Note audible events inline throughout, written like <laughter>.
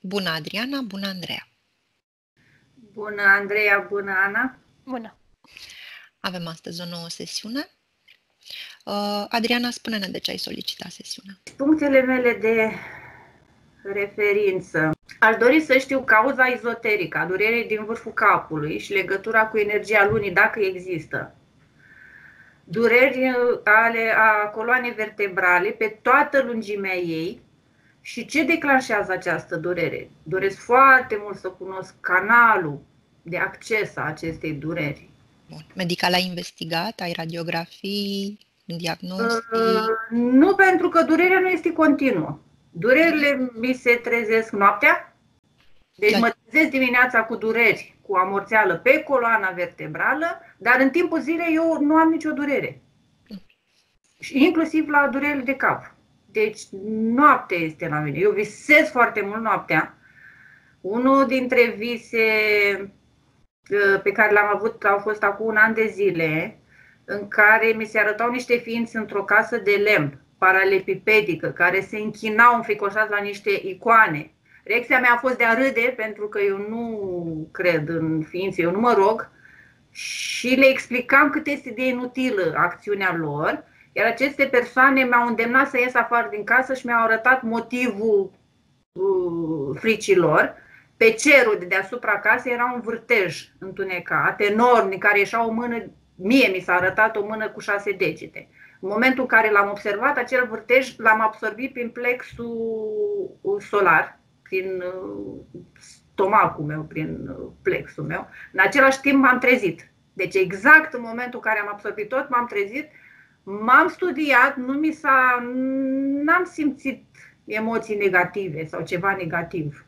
Bună, Adriana! Bună, Andreea! Bună, Andreea! Bună, Ana! Bună! Avem astăzi o nouă sesiune. Uh, Adriana, spune-ne de ce ai solicitat sesiunea. Punctele mele de referință. Aș dori să știu cauza izoterică a durerii din vârful capului și legătura cu energia lunii, dacă există. Dureri ale a coloanei vertebrale pe toată lungimea ei, și ce declanșează această durere? Doresc foarte mult să cunosc canalul de acces a acestei dureri. Bun. Medical ai investigat? Ai radiografii? Diagnostic? Uh, nu, pentru că durerea nu este continuă. Durerile mi se trezesc noaptea, deci da. mă trezesc dimineața cu dureri, cu amorțeală pe coloana vertebrală, dar în timpul zilei eu nu am nicio durere. Mm. Inclusiv la durerile de cap. Deci noaptea este la mine. Eu visez foarte mult noaptea. Unul dintre vise uh, pe care l-am avut au fost acum un an de zile, în care mi se arătau niște ființe într-o casă de lemn, paralepipedică, care se închinau înfricoșați la niște icoane. Reacția mea a fost de a râde, pentru că eu nu cred în ființe, eu nu mă rog, și le explicam cât este de inutilă acțiunea lor iar aceste persoane m-au îndemnat să ies afară din casă și mi-au arătat motivul uh, fricilor. Pe cerul de deasupra casei era un vârtej întunecat, enorm, din care ieșea o mână, mie mi s-a arătat o mână cu șase degete. În momentul în care l-am observat, acel vârtej l-am absorbit prin plexul solar, prin uh, stomacul meu, prin uh, plexul meu. În același timp m-am trezit. Deci exact în momentul în care am absorbit tot, m-am trezit M-am studiat, nu mi s-a, n-am simțit emoții negative sau ceva negativ.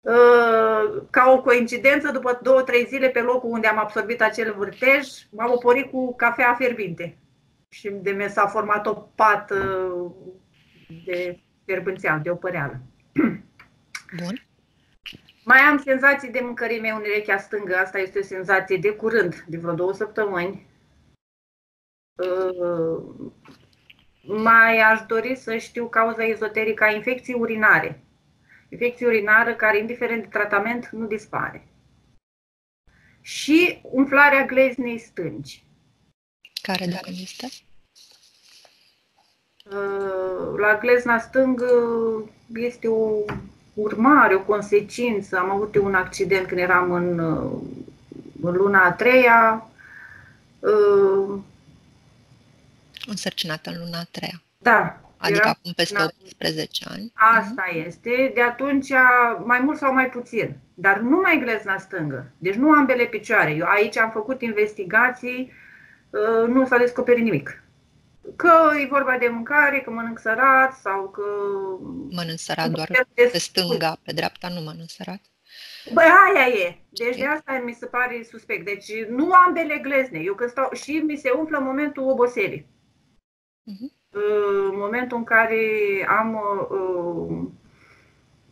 Uh, ca o coincidență, după două, trei zile pe locul unde am absorbit acel vârtej, m-am oporit cu cafea fierbinte. Și de mi s-a format o pată de fierbânțeală, de opăreală. <clears throat> Bun. Mai am senzații de mâncărime în urechea stângă, asta este o senzație de curând, de vreo două săptămâni. Uh, mai aș dori să știu cauza ezoterică a infecției urinare. Infecție urinară care, indiferent de tratament, nu dispare. Și umflarea gleznei stângi. Care dacă este? Uh, la glezna stângă este o urmare, o consecință. Am avut un accident când eram în, uh, în luna a treia însărcinată în luna a treia. Da. Adică acum peste 18 ani. Asta uh-huh. este. De atunci, mai mult sau mai puțin. Dar nu mai glezna stângă. Deci nu ambele picioare. Eu aici am făcut investigații, uh, nu s-a descoperit nimic. Că e vorba de mâncare, că mănânc sărat sau că... Mănânc sărat doar pe stânga, pe dreapta nu mănânc sărat. Băi, aia e. Deci de asta mi se pare suspect. Deci nu ambele glezne. Eu când stau și mi se umflă momentul oboselii. Uh-huh. În momentul în care am uh,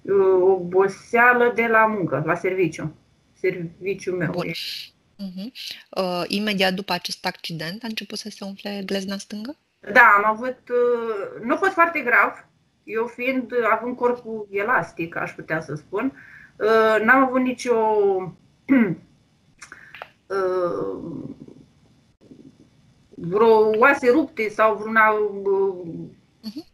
uh, oboseală de la muncă, la serviciu, serviciul meu. Bun. Uh-huh. Uh, imediat după acest accident a început să se umfle glezna stângă? Da, am avut, uh, nu a fost foarte grav, eu fiind, având corpul elastic, aș putea să spun, uh, n-am avut nicio <clears throat> uh, vreo oase rupte sau vreuna, uh-huh.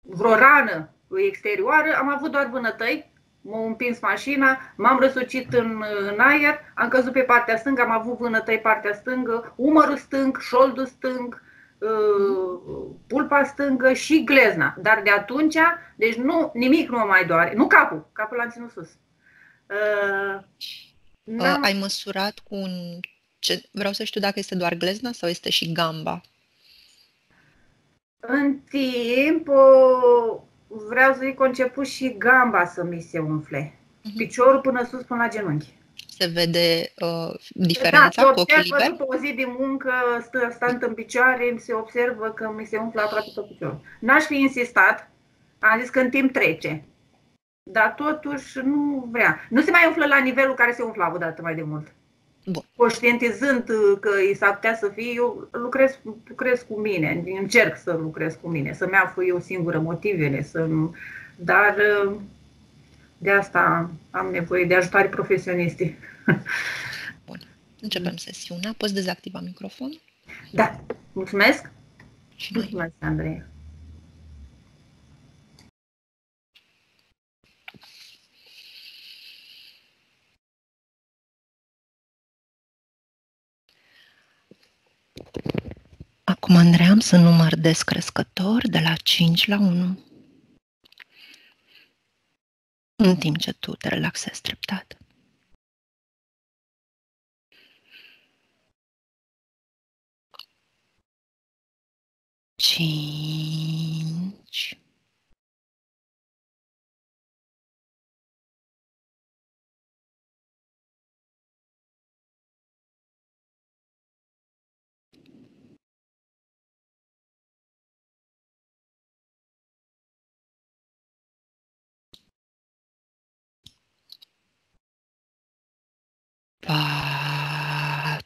vreo rană exterioară, am avut doar vânătăi, m-a împins mașina, m-am răsucit în, în aer, am căzut pe partea stângă, am avut vânătăi partea stângă, umărul stâng, șoldul stâng, uh, pulpa stângă și glezna. Dar de atunci, deci nu, nimic nu mă mai doare. Nu capul, capul l-am ținut sus. Uh, uh, ai măsurat cu un ce, vreau să știu dacă este doar glezna sau este și gamba. În timp, vreau să zic, început și gamba să mi se umfle. Uh-huh. Piciorul până sus, până la genunchi. Se vede uh, diferența da, cu ochii liber? după o zi de muncă, stă, stând în picioare, se observă că mi se umflă aproape tot piciorul. N-aș fi insistat, am zis că în timp trece. Dar totuși nu vrea. Nu se mai umflă la nivelul care se umfla odată mai de mult. Bun. Conștientizând uh, că i s-ar putea să fie, eu lucrez, lucrez cu mine, încerc să lucrez cu mine, să-mi aflu eu singură motivele, să dar uh, de asta am nevoie de ajutare profesioniste. <laughs> Bun. Începem sesiunea. Poți dezactiva microfonul? Da. Mulțumesc. Și Mulțumesc, Andrei. Acum, Andrei, am să număr descrescător de la 5 la 1. În timp ce tu te relaxezi treptat. Cinci. 4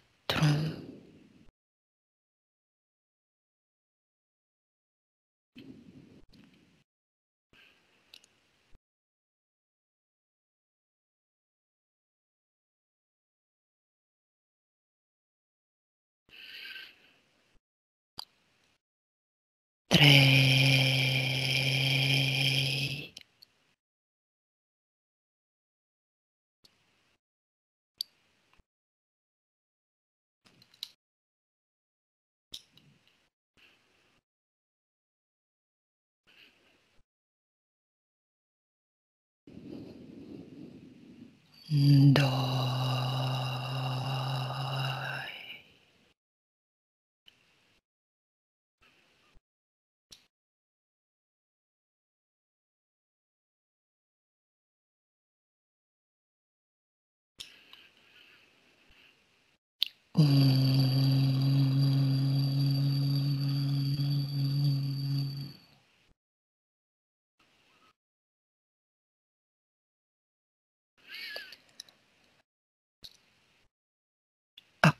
3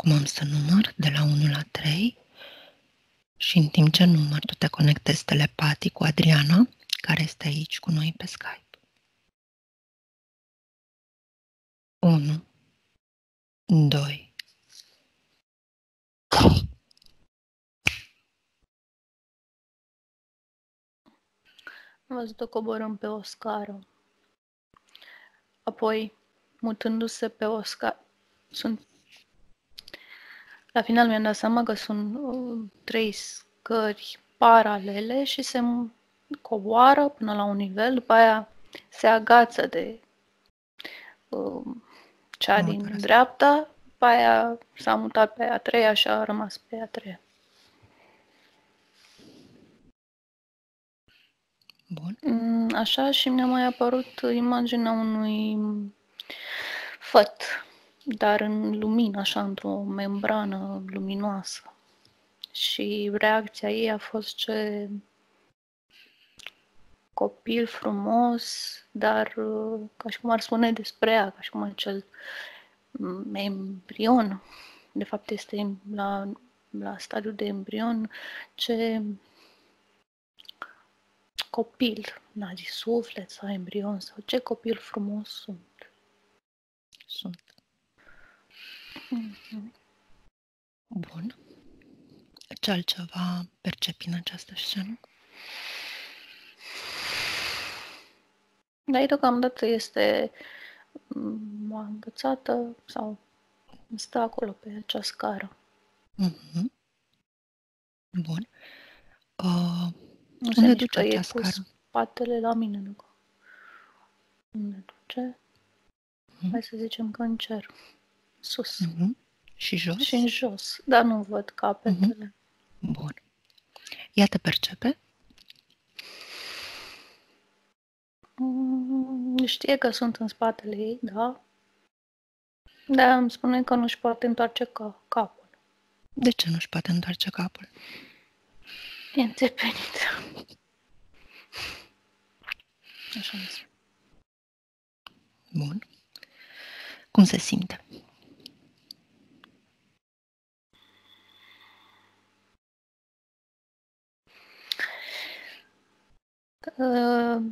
Acum am să număr de la 1 la 3 și în timp ce număr, tu te conectezi telepatic cu Adriana, care este aici cu noi pe Skype. 1, 2, 3. Am văzut-o coborând pe o scară. Apoi, mutându-se pe o scară, sunt... La final mi-am dat seama că sunt uh, trei scări paralele și se m- coboară până la un nivel, după aia se agață de uh, cea Am din înțeles. dreapta, după aia s-a mutat pe a treia și a rămas pe a treia. Bun. Mm, Așa și mi-a mai apărut imaginea unui făt, dar în lumină, așa, într-o membrană luminoasă. Și reacția ei a fost ce copil frumos, dar uh, ca și cum ar spune despre ea, ca și cum acel mm, embrion, de fapt este la, la stadiul de embrion, ce copil, n-a zis suflet sau embrion sau ce copil frumos sunt. Sunt. Mhm. Bun. Ce altceva percepi în această scenă? Dar deocamdată este mm, îngățată sau stă acolo pe acea scară. Mhm. Bun. Uh, Nu se unde mișcă, duce e acea cu scară? spatele la mine. Nu? Unde duce? Mhm. Hai să zicem că în cer. Sus. Mhm. Și jos? Și în jos. Dar nu văd capetele. Bun. Ea te percepe? Mm, Știe că sunt în spatele ei, da. Dar îmi spune că nu-și poate întoarce ca- capul. De ce nu-și poate întoarce capul? E înțepenit. Așa îmi spune. Bun. Cum se simte?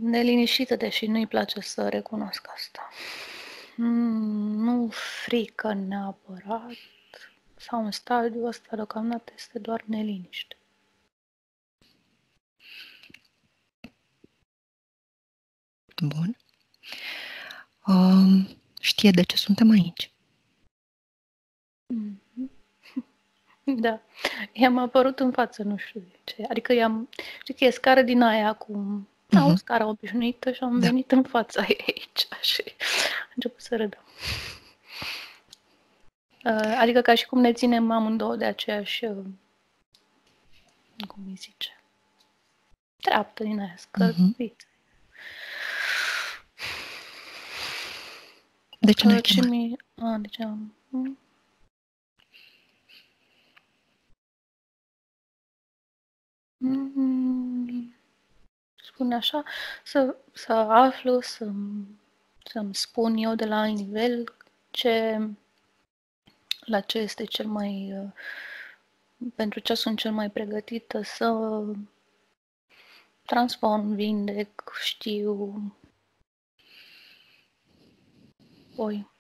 Neliniștită, deși nu-i place să recunosc asta. Mm, nu frică neapărat, sau în stadiul ăsta deocamdată este doar neliniște. Bun. Um, știe de ce suntem aici. Mm-hmm. Da. I-am apărut în față, nu știu de ce. Adică i-am... Știi că e scară din aia acum. Da, uh-huh. o scară obișnuită și am da. venit în fața ei aici <laughs> și a început să râdă. Uh, adică ca și cum ne ținem amândouă de aceeași, uh, cum îi zice, treaptă din aia, scărpită. Uh-huh. De ce nu ce mi A, de ce am... spune așa, să, să aflu, să, să-mi spun eu de la nivel ce, la ce este cel mai, pentru ce sunt cel mai pregătită să transform, vindec, știu, voi.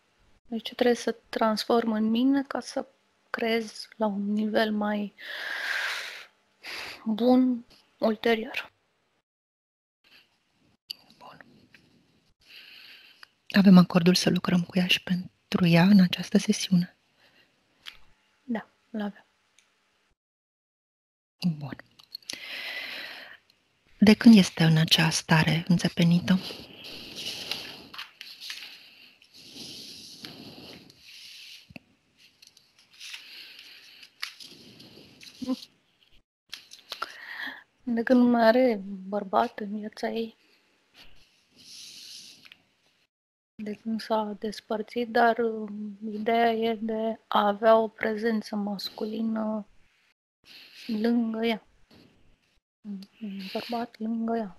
Deci trebuie să transform în mine ca să creez la un nivel mai bun ulterior. Bun. Avem acordul să lucrăm cu ea și pentru ea în această sesiune? Da, îl avem. Bun. De când este în acea stare înțepenită? De când nu mai are bărbat în viața ei. De când s-a despărțit, dar um, ideea e de a avea o prezență masculină lângă ea. Un bărbat lângă ea.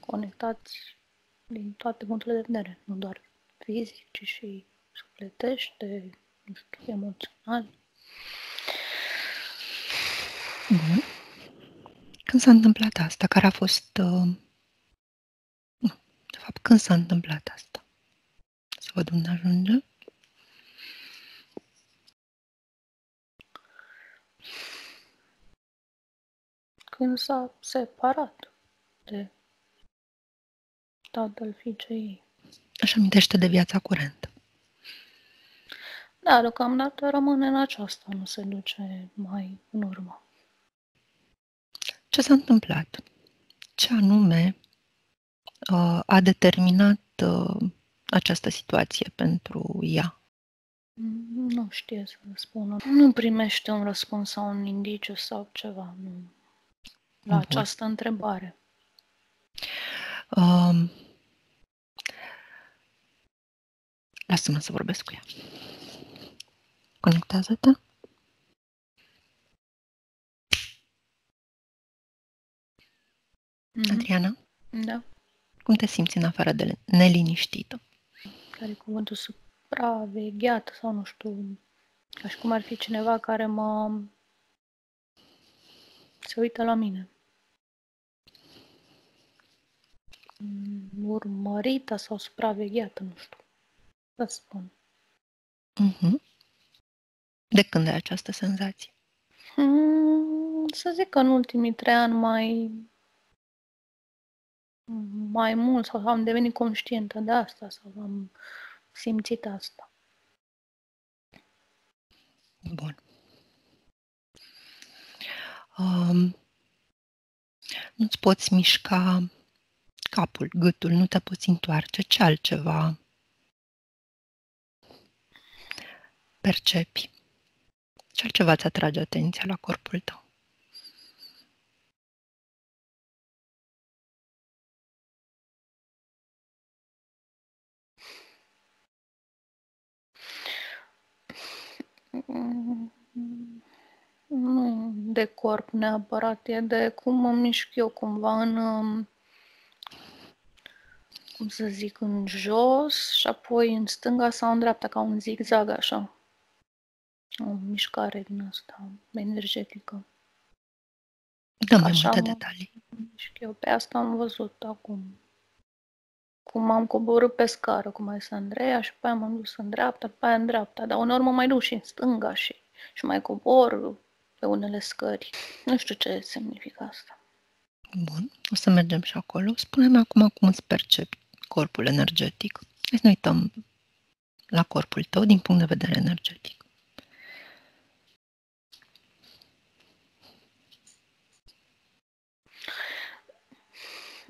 Conectați din toate punctele de vedere, nu doar fizic, ci și sufletește, nu știu, emoțional. Bun. Când s-a întâmplat asta? Care a fost... Uh... Nu, de fapt, când s-a întâmplat asta? Să văd unde ajunge. Când s-a separat de tatăl fiicei ei. Așa amintește de viața curentă. Da, deocamdată rămâne în aceasta, nu se duce mai în urmă. Ce s-a întâmplat? Ce anume uh, a determinat uh, această situație pentru ea? Nu știe să răspundă. Nu primește un răspuns sau un indiciu sau ceva nu. la Bun. această întrebare. Um, lasă-mă să vorbesc cu ea. Conectează-te. Mm-hmm. Adriana? Da. Cum te simți în afară de neliniștită? Care cuvântul supravegheat sau nu știu, ca și cum ar fi cineva care mă se uită la mine. Urmărită sau supravegheată, nu știu. Să spun. Mm-hmm. De când ai această senzație? Mm, să zic că în ultimii trei ani mai mai mult sau am devenit conștientă de asta sau am simțit asta. Bun. Um, nu-ți poți mișca capul, gâtul, nu te poți întoarce. Ce altceva percepi? Ce altceva ți atrage atenția la corpul tău? Nu de corp neapărat, e de cum mă mișc eu cumva în, um, cum să zic, în jos și apoi în stânga sau în dreapta, ca un zigzag așa. O mișcare din asta energetică. Dă mai Așa multe mă- detalii. Și eu pe asta am văzut acum. Cum am coborât pe scară cu mai Andreea și pe aia m-am dus în dreapta, pe aia în dreapta, dar uneori mă mai duc și în stânga și, și mai cobor pe unele scări. Nu știu ce semnifică asta. Bun, o să mergem și acolo. Spune-mi acum cum îți percepi corpul energetic. Hai să ne uităm la corpul tău din punct de vedere energetic.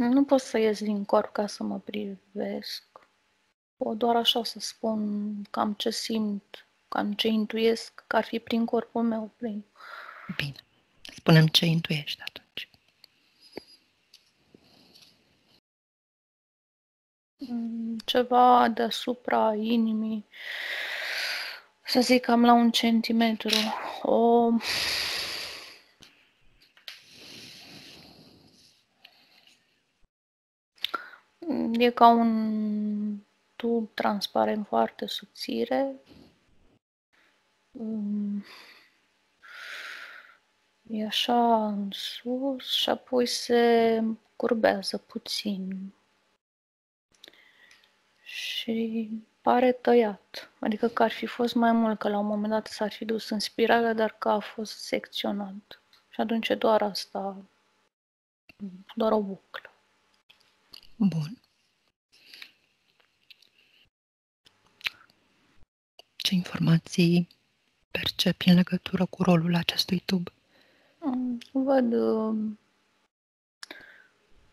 Nu pot să ies din corp ca să mă privesc. Pot doar așa să spun cam ce simt, cam ce intuiesc, că ar fi prin corpul meu, prin Bine. Spunem ce intuiești atunci. Mm, ceva deasupra inimii, să zic cam la un centimetru. O... E ca un tub transparent foarte subțire. Mm, E așa în sus și apoi se curbează puțin și pare tăiat. Adică că ar fi fost mai mult, că la un moment dat s-ar fi dus în spirală, dar că a fost secționat. Și atunci e doar asta, doar o buclă. Bun. Ce informații percepi în legătură cu rolul acestui tub? Mm, Văd uh,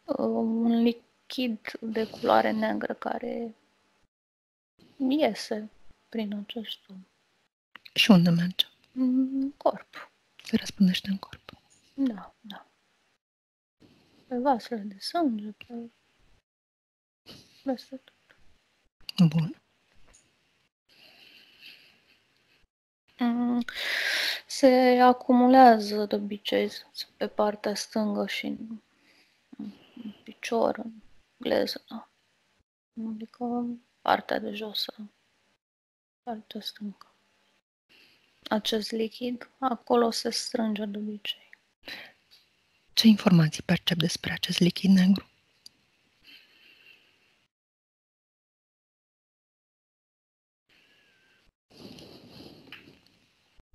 uh, un lichid de culoare neagră care iese prin acest tub. Și unde merge? În corp. Se răspândește în corp. Da, da. Pe vasele de sânge, pe peste tot. Bun. Mm, Se acumulează de obicei pe partea stângă și în, în picior, în gleză, da. Adică partea de jos, partea stângă. Acest lichid, acolo se strânge de obicei. Ce informații percep despre acest lichid negru?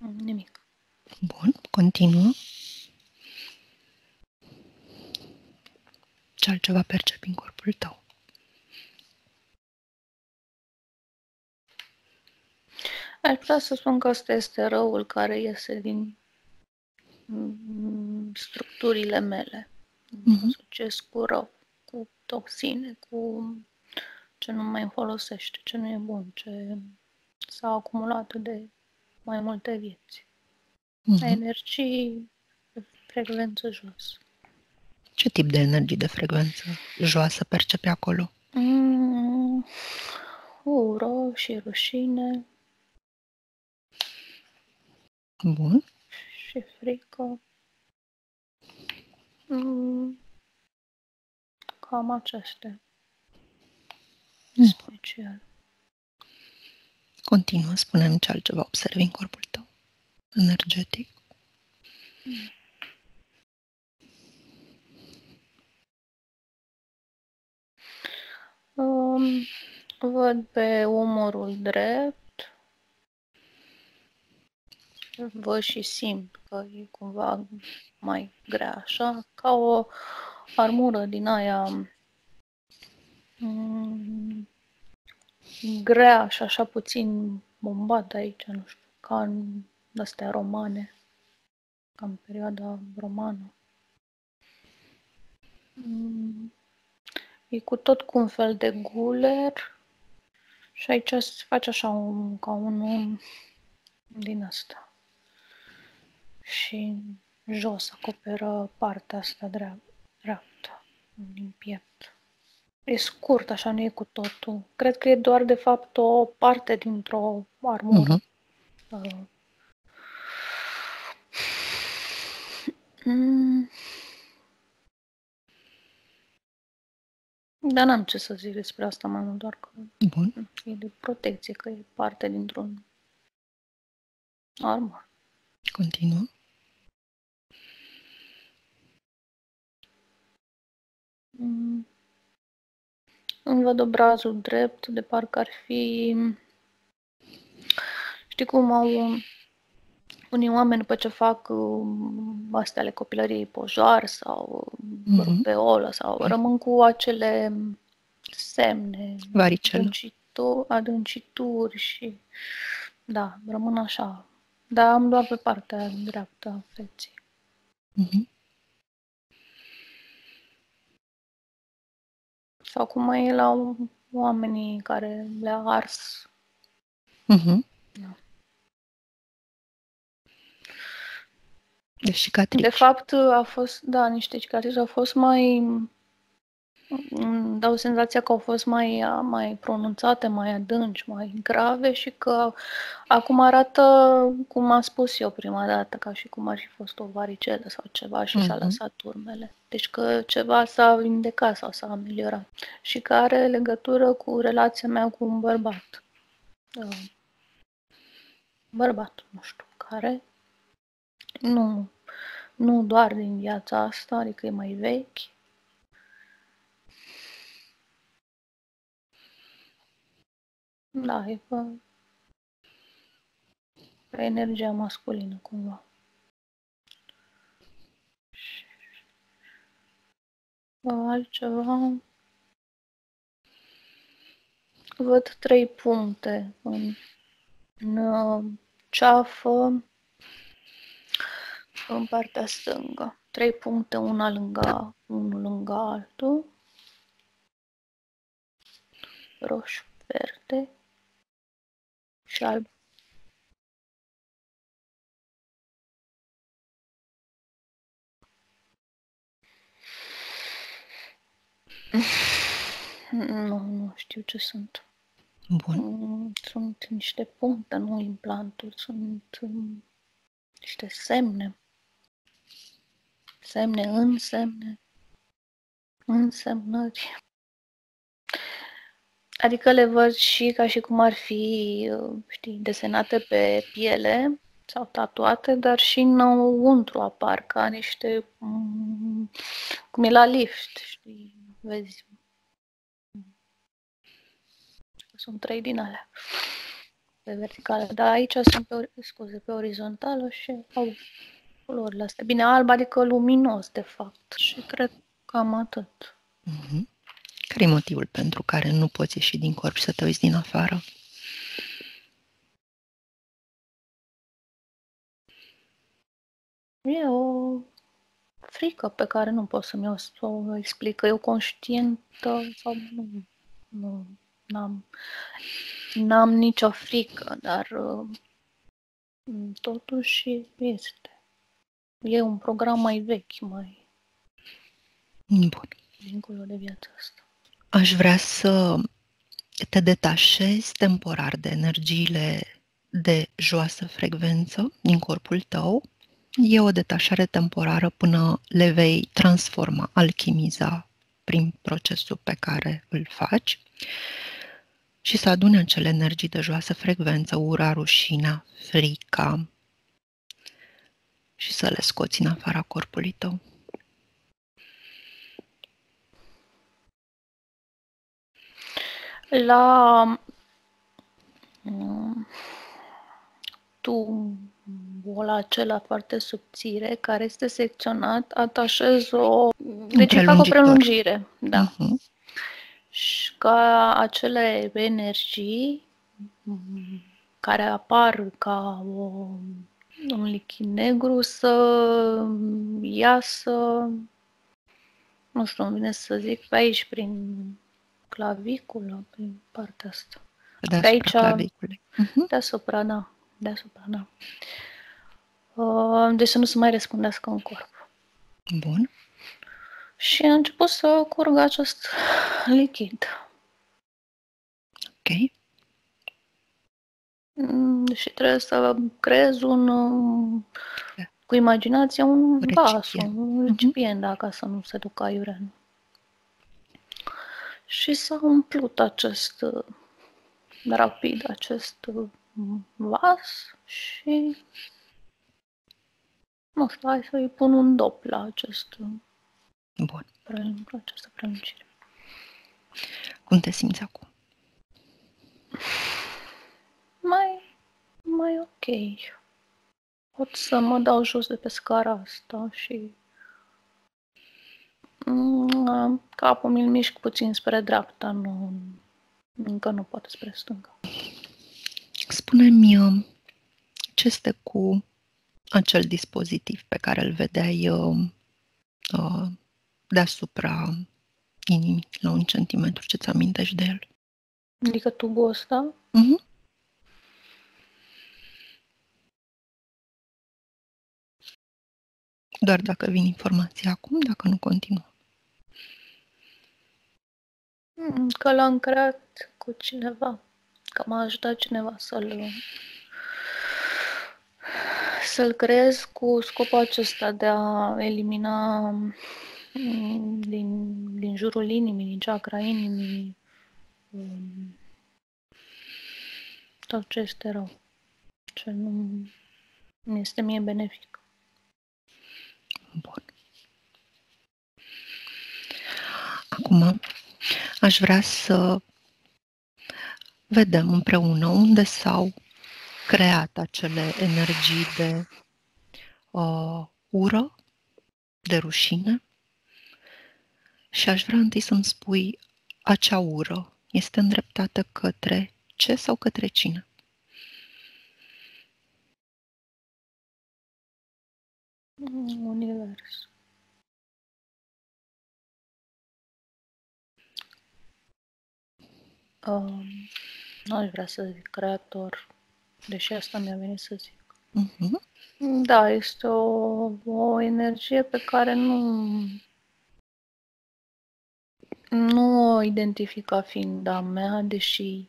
Nimic. Bun, continuă. Ce altceva percepi în corpul tău? Aș putea să spun că ăsta este răul care iese din mm, structurile mele. Mhm. Asociez cu rău, cu toxine, cu ce nu mai folosește, ce nu e bun, ce s-a acumulat de mai multe vieți. Mhm. Energii de frecvență jos. Ce tip de energii de frecvență joasă percepi acolo? Mm, ură și rușine Bun. și frică. Mm, cam acestea. Mm. Special. Continuă, spune ce altceva observi în corpul tău. Energetic. Um, văd pe umărul drept. Văd și simt că e cumva mai grea, așa, ca o armură din aia mm, grea și așa puțin bombată aici, nu știu, ca în astea romane, ca în perioada romană. Mm, E cu tot cu un fel de guler și aici se face așa un, ca un din asta. Și jos acoperă partea asta dreap- dreaptă din piept. E scurt, așa, nu e cu totul. Cred că e doar, de fapt, o parte dintr-o armură. Mhm. Uh. Mm. Dar n-am ce să zic despre asta mai mult, doar că Bun. e de protecție, că e parte dintr-un armă. Continuă. Mm. Îmi văd obrazul drept, de parcă ar fi... Știi cum au unii oameni după ce fac uh, astea ale copilăriei pojar sau uh, Mhm. rubeolă sau rămân cu acele semne, Varicelă. adâncitu- adâncituri și da, rămân așa. Dar am doar pe partea dreaptă a feței. Mhm. Sau cum mai e la oamenii care le-a ars. Mhm. Da. Deci cicatrici. De fapt, a fost, da, niște cicatrici au fost mai... Îmi dau senzația că au fost mai, mai pronunțate, mai adânci, mai grave și că acum arată cum am spus eu prima dată, ca și cum ar fi fost o varicelă sau ceva și și-a Mhm. lăsat urmele. Deci că ceva s-a vindecat sau s-a ameliorat și că are legătură cu relația mea cu un bărbat. Da. Bărbat, nu știu, care nu, nu doar din viața asta, adică e mai vechi. Da, e pe, pe energia masculină, cumva. Altceva. Văd trei puncte în, în uh, ceafă, în partea stângă. Trei puncte, una lângă, unul lângă altul. Roșu, verde și alb. Nu, nu știu ce sunt. Bun. Mm, Sunt niște puncte, nu implanturi, sunt mm, niște semne. Semne, însemne, însemnări. Adică le văd și ca și cum ar fi, uh, știi, desenate pe piele sau tatuate, dar și înăuntru apar ca niște, mm, cum e la lift, știi, vezi. Sunt trei din alea pe verticală, dar aici sunt pe, ori- scuze, pe orizontală și au culorile astea. Bine, alb adică luminos, de fapt. Și cred că cam atât. Mhm. Care e motivul pentru care nu poți ieși din corp și să te uiți din afară? E o frică pe care nu pot să-mi o, să o explic, că eu conștientă sau nu, nu n-am, n-am nicio frică, dar uh, totuși este. E un program mai vechi, mai Bun. dincolo de viața asta. Aș vrea să te detașezi temporar de energiile de joasă frecvență din corpul tău. E o detașare temporară până le vei transforma, alchimiza prin procesul pe care îl faci și să adune acele energii de joasă frecvență, ura, rușinea, frica și să le scoți în afara corpului tău. La mm, tubul acela foarte subțire care este secționat, atașez o... Deci îi fac o prelungitor. prelungire, da. Mhm. Și ca acele energii mm, care apar ca o, un lichid negru să iasă, nu știu, îmi vine să zic, pe aici, prin claviculă, prin partea asta. Deasupra aici- claviculei. Mhm. Deasupra, da. Deasupra, da. Uh, Deci să nu se mai răspundească în corp. Bun. Și a început să curgă acest lichid. Ok. Mm, Și trebuie să creez un, um, Da. cu imaginația, un vas, Recipient. un recipient, da, ca să nu se ducă aiurea. Și s-a umplut acest, uh, rapid, acest uh, vas și nu știu, hai să-i pun un dop la acest uh, Bun. Această prelungire. Cum te simți acum? Mai, mai ok. Pot să mă dau jos de pe scara asta și mm, capul mi-l mișc puțin spre dreapta, nu, încă nu poate spre stânga. Spune-mi uh, ce este cu acel dispozitiv pe care îl vedeai uh, uh, deasupra inimii, la un centimetru, ce-ți amintești de el? Adică tubul ăsta? Uh-huh. Doar dacă vin informații acum, dacă nu continuă. Mm, că l-am creat cu cineva. Că m-a ajutat cineva să-l să-l creez cu scopul acesta de a elimina mm, din, din jurul inimii, din chakra inimii, mm, tot ce este rău, ce nu este mie benefic. Bun. Acum, aș vrea să vedem împreună unde s-au creat acele energii de uh, ură, de rușine. Și aș vrea întâi să-mi spui acea ură este îndreptată către ce sau către cine? Univers. Um, nu aș vrea să zic creator, deși asta mi-a venit să zic. Uh-huh. Da, este o, o energie pe care nu nu o identific ca fiind a mea, deși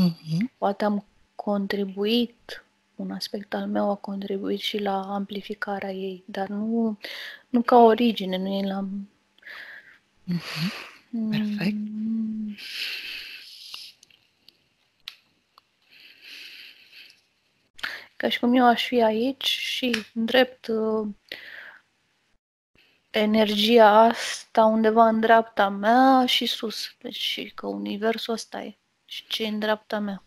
uh-huh. poate am contribuit, un aspect al meu a contribuit și la amplificarea ei, dar nu, nu ca origine, nu e la... Uh-huh. Perfect. Mm. Ca și cum eu aș fi aici și îndrept uh, energia asta undeva în dreapta mea și sus. Deci și că universul ăsta e. Și ce în dreapta mea.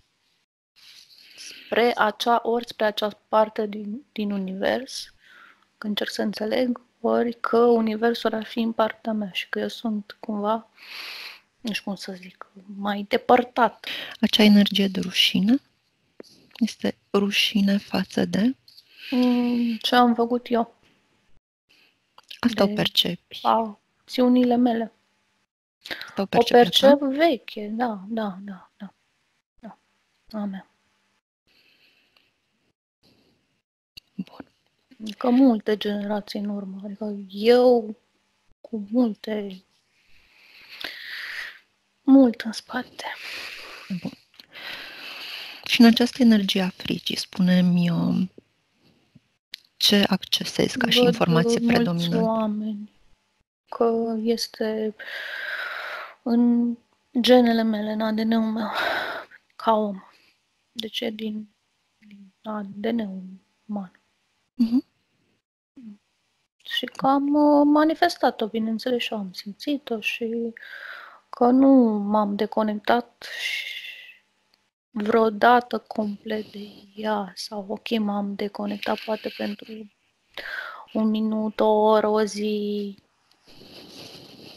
Spre acea, ori spre acea parte din, din univers, când încerc să înțeleg, ori că universul ar fi în partea mea și că eu sunt cumva, nu știu cum să zic, mai depărtat. Acea energie de rușine este rușine față de? Mm, ce am făcut eu. Asta de o percepi. Acțiunile mele. Asta o, o percep da? veche, da, da, da, da. da. Amen. Bun. Adică multe generații în urmă. Adică eu cu multe mult în spate. Bun. Și în această energie a fricii, spune-mi uh, ce accesezi ca și Văd informație predominantă? oameni că este în genele mele, în ADN-ul meu, ca om. De ce? Din, din ADN-ul uman. Uh-huh. Și că am uh, manifestat-o, bineînțeles, și am simțit-o și că nu m-am deconectat și vreodată complet de ea sau ok, m-am deconectat poate pentru un minut, o oră, o zi,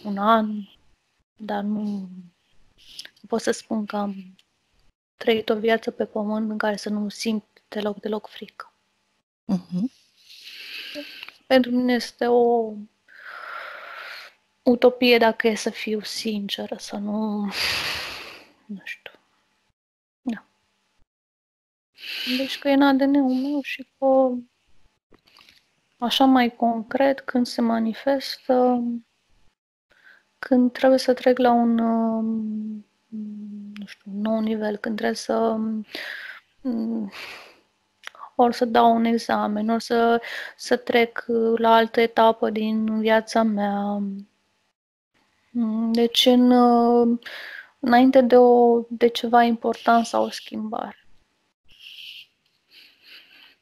un an, dar nu, nu pot să spun că am trăit o viață pe pământ în care să nu simt deloc, deloc frică. Uh-huh. Pentru mine este o utopie dacă e să fiu sinceră, să nu, nu știu, deci că e în ADN-ul meu și că așa mai concret când se manifestă, când trebuie să trec la un nu știu, un nou nivel, când trebuie să ori să dau un examen, ori să, să trec la altă etapă din viața mea. Deci în, înainte de, o, de ceva important sau o schimbare.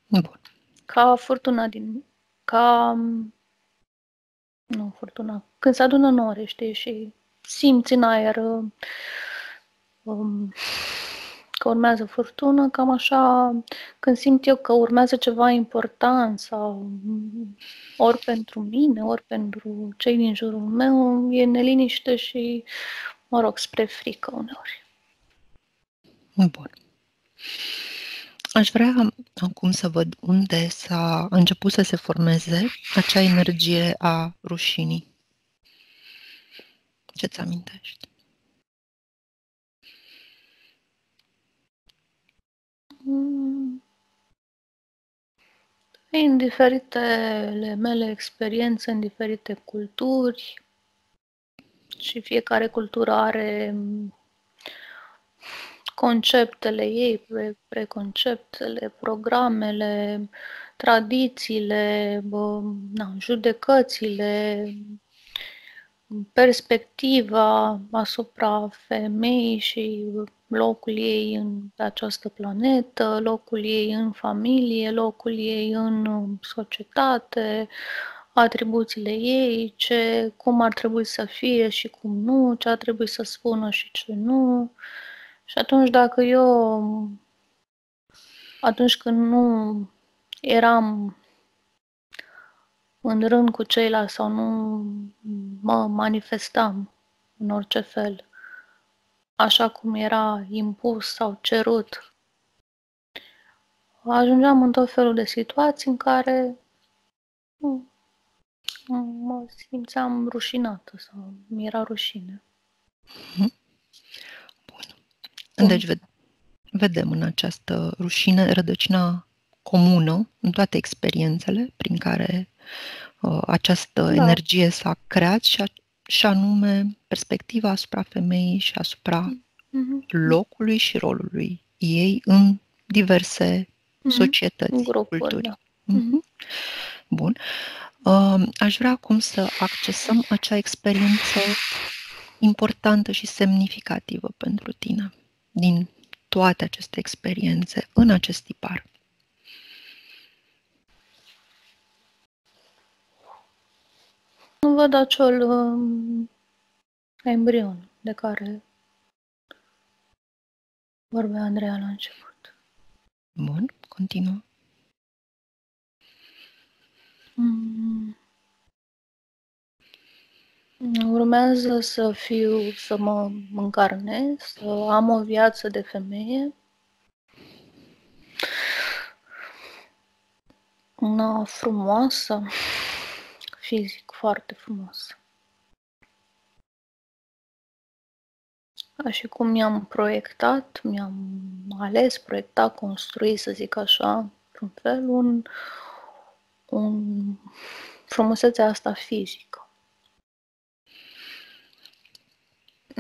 Bun. Ca furtuna din... ca Nu, furtuna. Când se adună nori, știi, și simți în aer um, că urmează furtună, cam așa, când simt eu că urmează ceva important sau ori pentru mine, ori pentru cei din jurul meu, e neliniște și, mă rog, spre frică uneori. Bun. Aș vrea acum să văd unde s-a început să se formeze acea energie a rușinii. Ce-ți amintești? Mm. În diferitele mele experiențe, în diferite culturi, și fiecare cultură are conceptele ei, preconceptele, programele, tradițiile, na, judecățile, perspectiva asupra femeii și locul ei în această planetă, locul ei în familie, locul ei în societate, atribuțiile ei, ce, cum ar trebui să fie și cum nu, ce ar trebui să spună și ce nu. Și atunci dacă eu, atunci când nu eram în rând cu ceilalți sau nu mă manifestam în orice fel, așa cum era impus sau cerut, ajungeam în tot felul de situații în care mă simțeam rușinată sau mi era rușine. Mhm. Bun. Deci vedem în această rușine rădăcina comună în toate experiențele prin care uh, această da. energie s-a creat și, a, și anume perspectiva asupra femeii și asupra mm-hmm. locului și rolului ei în diverse mm-hmm. societăți, Grupuri, culturi. Da. Mm-hmm. Bun. Uh, aș vrea acum să accesăm acea experiență importantă și semnificativă pentru tine din toate aceste experiențe în acest tipar. Nu văd acel um, embrion de care vorbea Andreea la început. Bun, continuă. Mm. Urmează să fiu, să mă încarnez, să am o viață de femeie. Una frumoasă, fizic foarte frumoasă. Ca și cum mi-am proiectat, mi-am ales, proiectat, construit, să zic așa, într-un fel, un, un frumusețea asta fizică.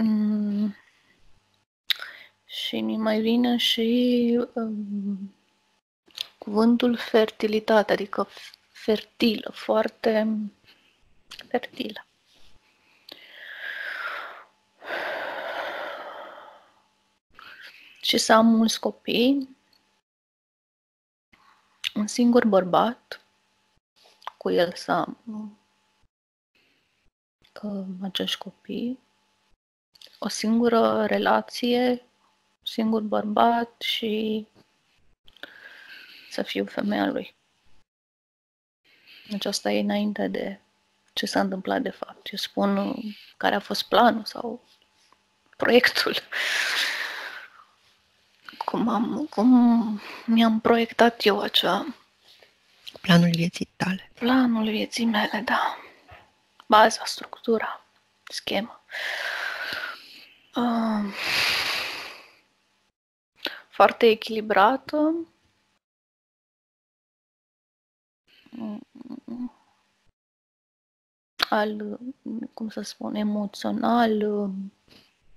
Mm. Și mi mai vine și um, cuvântul fertilitate, adică fertilă, foarte fertilă. Și să am mulți copii, un singur bărbat, cu el să am uh, acești copii, o singură relație, singur bărbat și să fiu femeia lui. Deci asta e înainte de ce s-a întâmplat de fapt. Eu spun care a fost planul sau proiectul. Cum, am, cum mi-am proiectat eu acea... Planul vieții tale. Planul vieții mele, da. Baza, structura, schema. Uh, foarte echilibrată. Al, cum să spun, emoțional,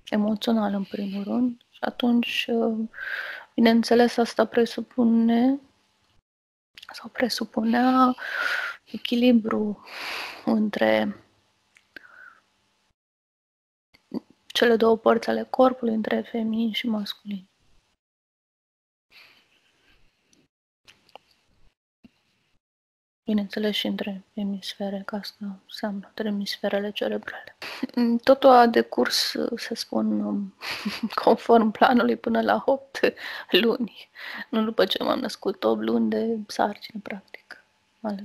emoțional în primul rând. Și atunci, bineînțeles, asta presupune sau presupunea echilibru între cele două părți ale corpului, între feminin și masculin. bineînțeles și între emisfere, că asta înseamnă între emisferele cerebrale. <clears throat> Totul a decurs, să spun, um, <laughs> conform planului până la 8 luni, nu după ce m-am născut 8 luni de sarcină, practic.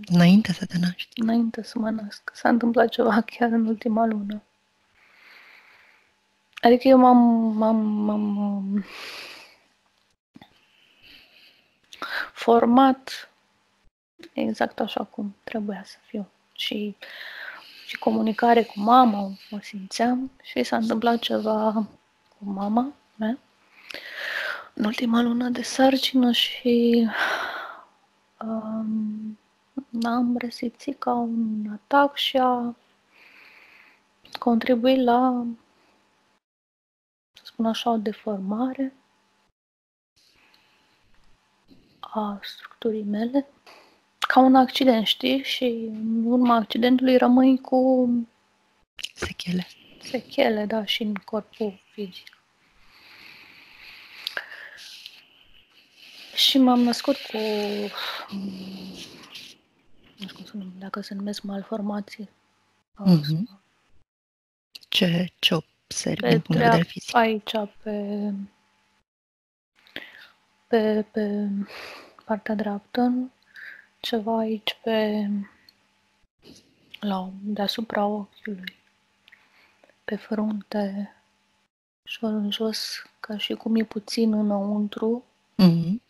Înainte să te naști? Înainte să mă nasc. S-a întâmplat ceva chiar în ultima lună. Adică eu m-am, m-am, m-am um, format exact așa cum trebuia să fiu. Și, și comunicare cu mama, o simțeam și s-a întâmplat ceva cu mama mea în ultima lună de sarcină și um, am resimțit ca un atac și a contribuit la, să spun așa, o deformare a structurii mele ca un accident, știi? Și în urma accidentului rămâi cu sechele. Sechele, da, și în corpul fizic. Și m-am născut cu, nu știu cum să numesc, dacă se numesc malformații. Mm-hmm. Ce, ce observi pe din punct de vedere fizic? Aici, pe, pe, pe partea dreaptă, ceva aici pe la, deasupra ochiului, pe frunte și în jos, ca și cum e puțin înăuntru. Mm-hmm.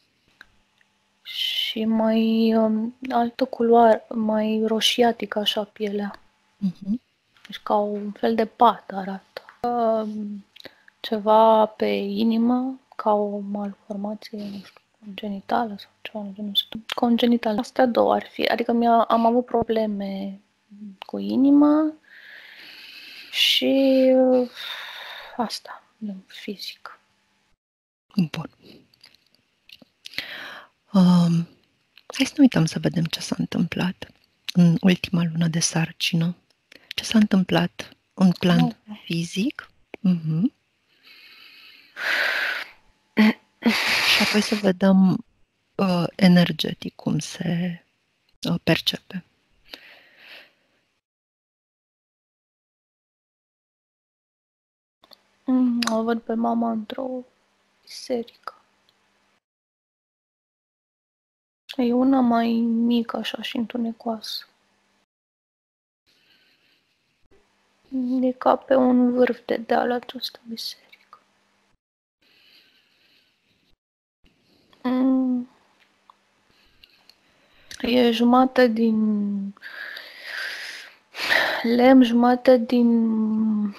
Și mai um, altă culoare, mai roșiatică așa pielea. Mm-hmm. Deci ca un fel de pat arată. Um, ceva pe inimă, ca o malformație, nu știu, Genitală sau ceva de genul ăsta. Congenitală. Astea două ar fi. Adică mi am avut probleme cu inima și uh, asta, fizic. Bun. Um, hai să nu uităm să vedem ce s-a întâmplat în ultima lună de sarcină. Ce s-a întâmplat în plan okay. fizic. Uh-huh și apoi să vedem uh, energetic cum se uh, percepe. Mm, o văd pe mama într-o biserică. E una mai mică așa și întunecoasă. E ca pe un vârf de deal această biserică. Mm. E jumătate din lemn, jumătate din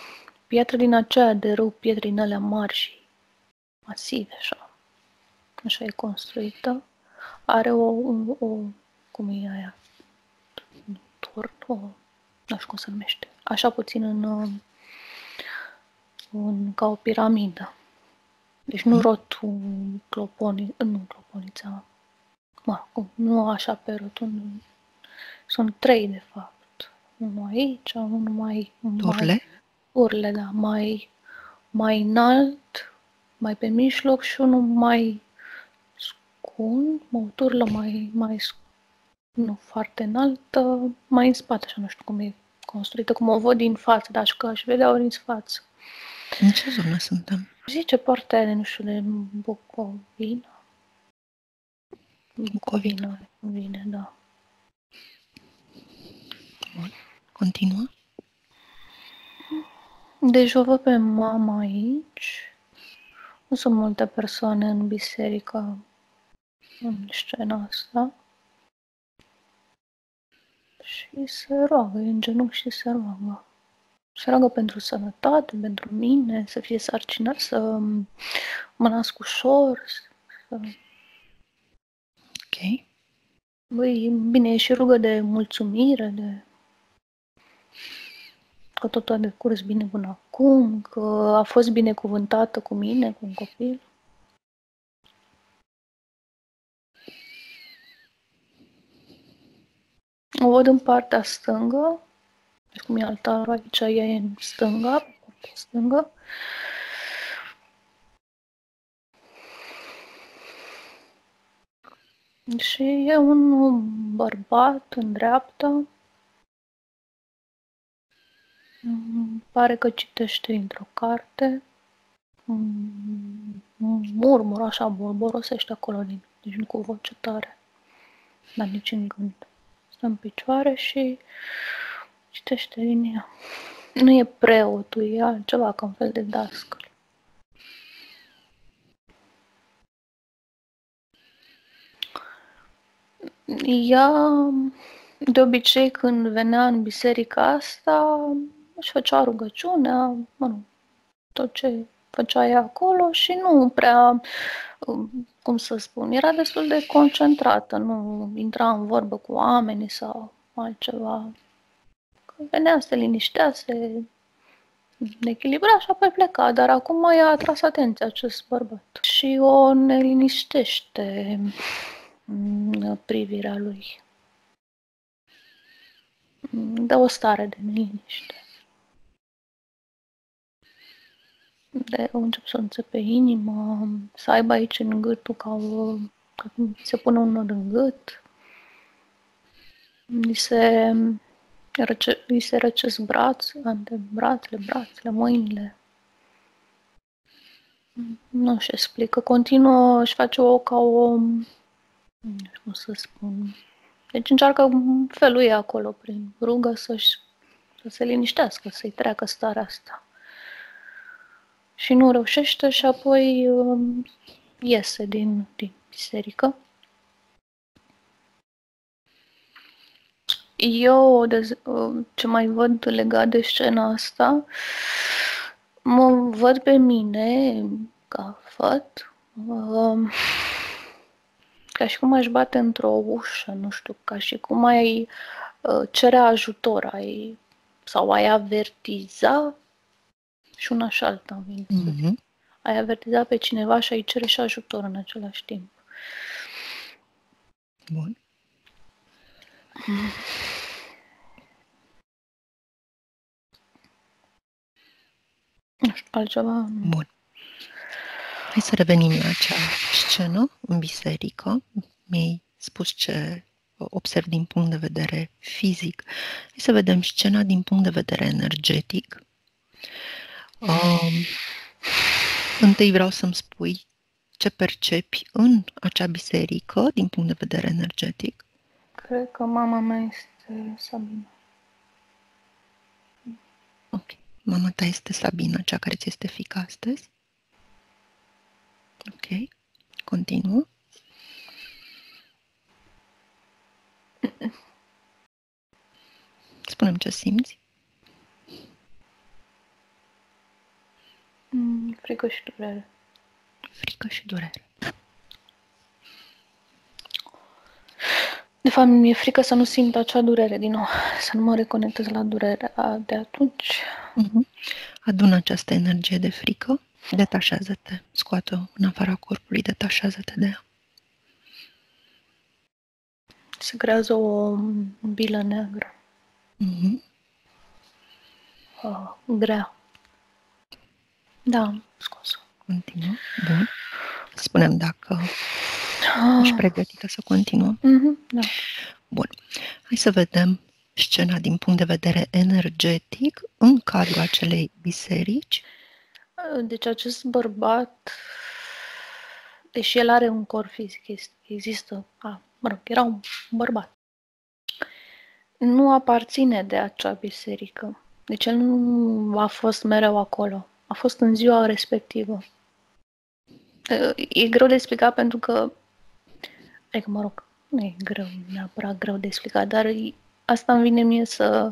piatră din aceea de rău, pietre din alea mari și masive, așa. Așa e construită. Are o, o, o cum e aia? Turn, o, nu știu cum se numește. Așa puțin în, în ca o piramidă. Deci nu rotul cloponi, nu cloponița, mă, cum, nu așa pe rotund. Sunt trei, de fapt. Unul aici, unul mai... Urle? Mai, urle, da. Mai, mai înalt, mai pe mijloc și unul mai scund, o turlă mai, mai nu foarte înaltă, mai în spate, așa nu știu cum e construită, cum o văd din față, dar că aș vedea ori în față. În ce zonă suntem? Zice partea nu știu, de Bucovina. Bucovina, vine, da. Bun. Continuă. Deci o văd pe mama aici. Nu sunt multe persoane în biserică în scena asta. Și se roagă, în genunchi și se roagă se roagă pentru sănătate, pentru mine, să fie sarcinat, să mă nasc ușor. Să... Ok. Băi, bine, e și rugă de mulțumire, de că totul a decurs bine până acum, că a fost binecuvântată cu mine, cu un copil. O văd în partea stângă, cum e altarul aici, ea e în stânga, pe partea stângă. Și e un bărbat în dreapta. Mm, Pare că citește într-o carte. Mm, Murmur așa, borosește acolo, din- deci nu cu voce tare, dar nici în gând. Stă în picioare și citește din ea. Nu e preotul, e altceva, ca un fel de dascăl. Ea, de obicei, când venea în biserica asta, își făcea rugăciunea, mă rog, tot ce făcea ea acolo și nu prea, um, cum să spun, era destul de concentrată, nu intra în vorbă cu oamenii sau altceva. Că venea, se liniștea, se echilibra și apoi pleca, dar acum i-a atras atenția acest bărbat și o neliniștește mm, privirea lui. Mm, Dă o stare de neliniște. De încep să înțepe inima, să aibă aici în gâtul ca, o, ca cum se pune un nod în gât. Îi se, răce, îi se răcesc braț, brațele, brațele, mâinile. Nu și explică. Continuă, își face o ca o, nu știu cum să spun, deci încearcă felul ei acolo, prin rugă, să-și, să se liniștească, să-i treacă starea asta. Și nu reușește și apoi um, iese din, din biserică. Eu, de, um, ce mai văd legat de scena asta, mă văd pe mine ca făt, um, ca și cum aș bate într-o ușă, nu știu, ca și cum ai uh, cere ajutor, ai, sau ai avertiza și una și alta în minte. Mhm. Ai avertiza pe cineva și ai cere și ajutor în același timp. Bun. Nu știu, altceva nu. Bun. Hai să revenim la acea scenă în biserică. Mi-ai spus ce observ din punct de vedere fizic. Hai să vedem scena din punct de vedere energetic. Um, întâi vreau să-mi spui ce percepi în acea biserică din punct de vedere energetic. Cred că mama mea este Sabina. Ok. Mama ta este Sabina, cea care ți este fică astăzi. Ok. Continuă. Spunem ce simți. Mm, frică și durere. Frică și durere. De fapt, mi-e frică să nu simt acea durere din nou, să nu mă reconectez la durerea de atunci. Mhm. Adună această energie de frică, detașează-te, scoate-o în afara corpului, detașează-te de ea. Se creează o bilă neagră, Mhm. uh, grea. Da, am scos-o. Continuă. Bun. Spunem dacă ești Ah, pregătită să continuăm. mhm, da. Bun. Hai să vedem scena din punct de vedere energetic în cadrul acelei biserici. Deci acest bărbat, deși el are un corp fizic, este- există, a, mă rog, era un bărbat, nu aparține de acea biserică. Deci el nu a fost mereu acolo. A fost în ziua respectivă. E greu de explicat pentru că, adică, mă rog, nu e greu, neapărat greu de explicat, dar e- asta îmi vine mie să,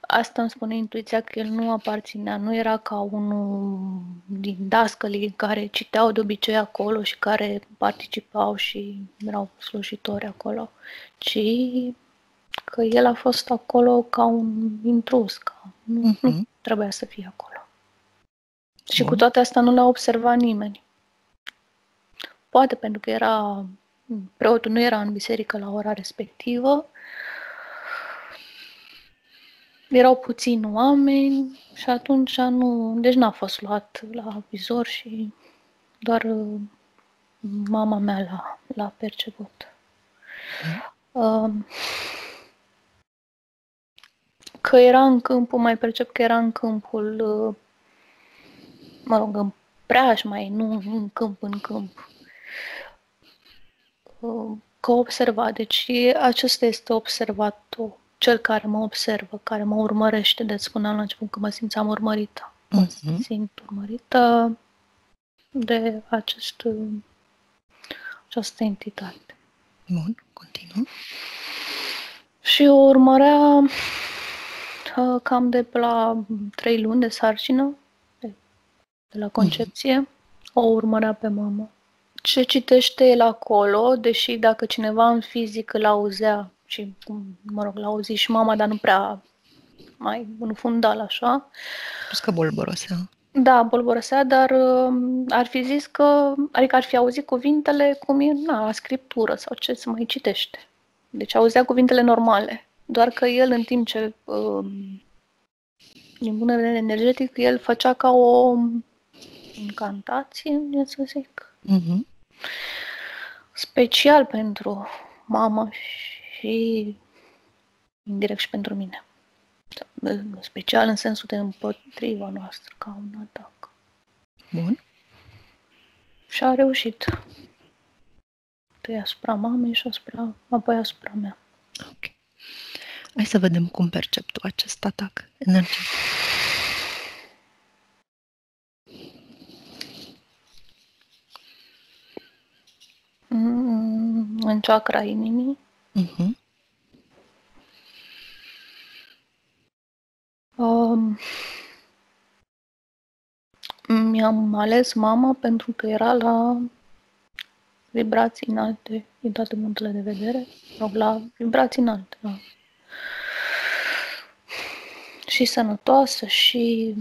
asta îmi spune intuiția că el nu aparținea, nu era ca unul din dascălii care citeau de obicei acolo și care participau și erau slujitori acolo, ci că el a fost acolo ca un intrus, ca nu, nu Mhm. trebuia să fie acolo. Și cu Bun. toate astea nu l-a observat nimeni. Poate pentru că era preotul nu era în biserică la ora respectivă. Erau puțini oameni și atunci nu, deci n-a fost luat la vizor și doar uh, mama mea l-a, l-a perceput. Uh, că era în câmpul, mai percep că era în câmpul, uh, mă rog, în preaj mai, nu în câmp, în câmp. Uh, că observa, deci acesta este observatul, cel care mă observă, care mă urmărește, de spuneam la început că mă simțeam urmărită. Mă uh-huh. simt urmărită de acest, această entitate. Bun, continuă. Și o urmărea uh, cam de la trei luni de sarcină, de, de la concepție, uh-huh. o urmărea pe mama. Ce citește el acolo, deși dacă cineva în fizic îl auzea și, mă rog, l-a auzit și mama, dar nu prea mai în fundal așa. Plus că bolborosea. Da, bolborosea, dar uh, ar fi zis că, adică ar fi auzit cuvintele cum e, na, scriptură sau ce se mai citește. Deci auzea cuvintele normale. Doar că el, în timp ce, uh, din punct de vedere energetic, el făcea ca o incantație, să zic. Uh-huh. Special pentru mama și indirect și pentru mine. Special în sensul de împotriva noastră, ca un atac. Bun. Și a reușit. Întâi asupra mamei și asupra, apoi asupra mea. Ok. Hai să vedem cum percep tu acest atac energetic. În chakra inimii. Uh-huh. Um, mi-am ales mama pentru că era la vibrații înalte din toate punctele de vedere, sau la vibrații înalte, da. Și sănătoasă și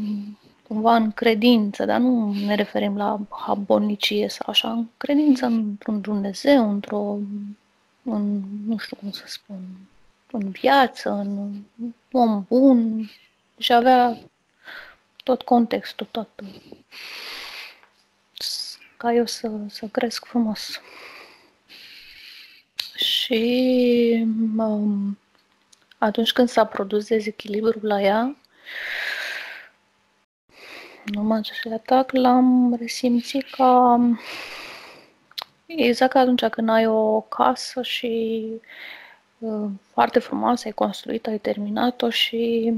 cumva în credință, dar nu ne referim la habonicie sau așa, în credință într-un Dumnezeu, într-o, în, nu știu cum să spun, în viață, în un om bun, și avea tot contextul, tot ca eu să, să cresc frumos. Și um, atunci când s-a produs dezechilibrul la ea, în urma acestui atac, l-am resimțit ca exact ca atunci când ai o casă și uh, foarte frumoasă, ai construit, ai terminat-o și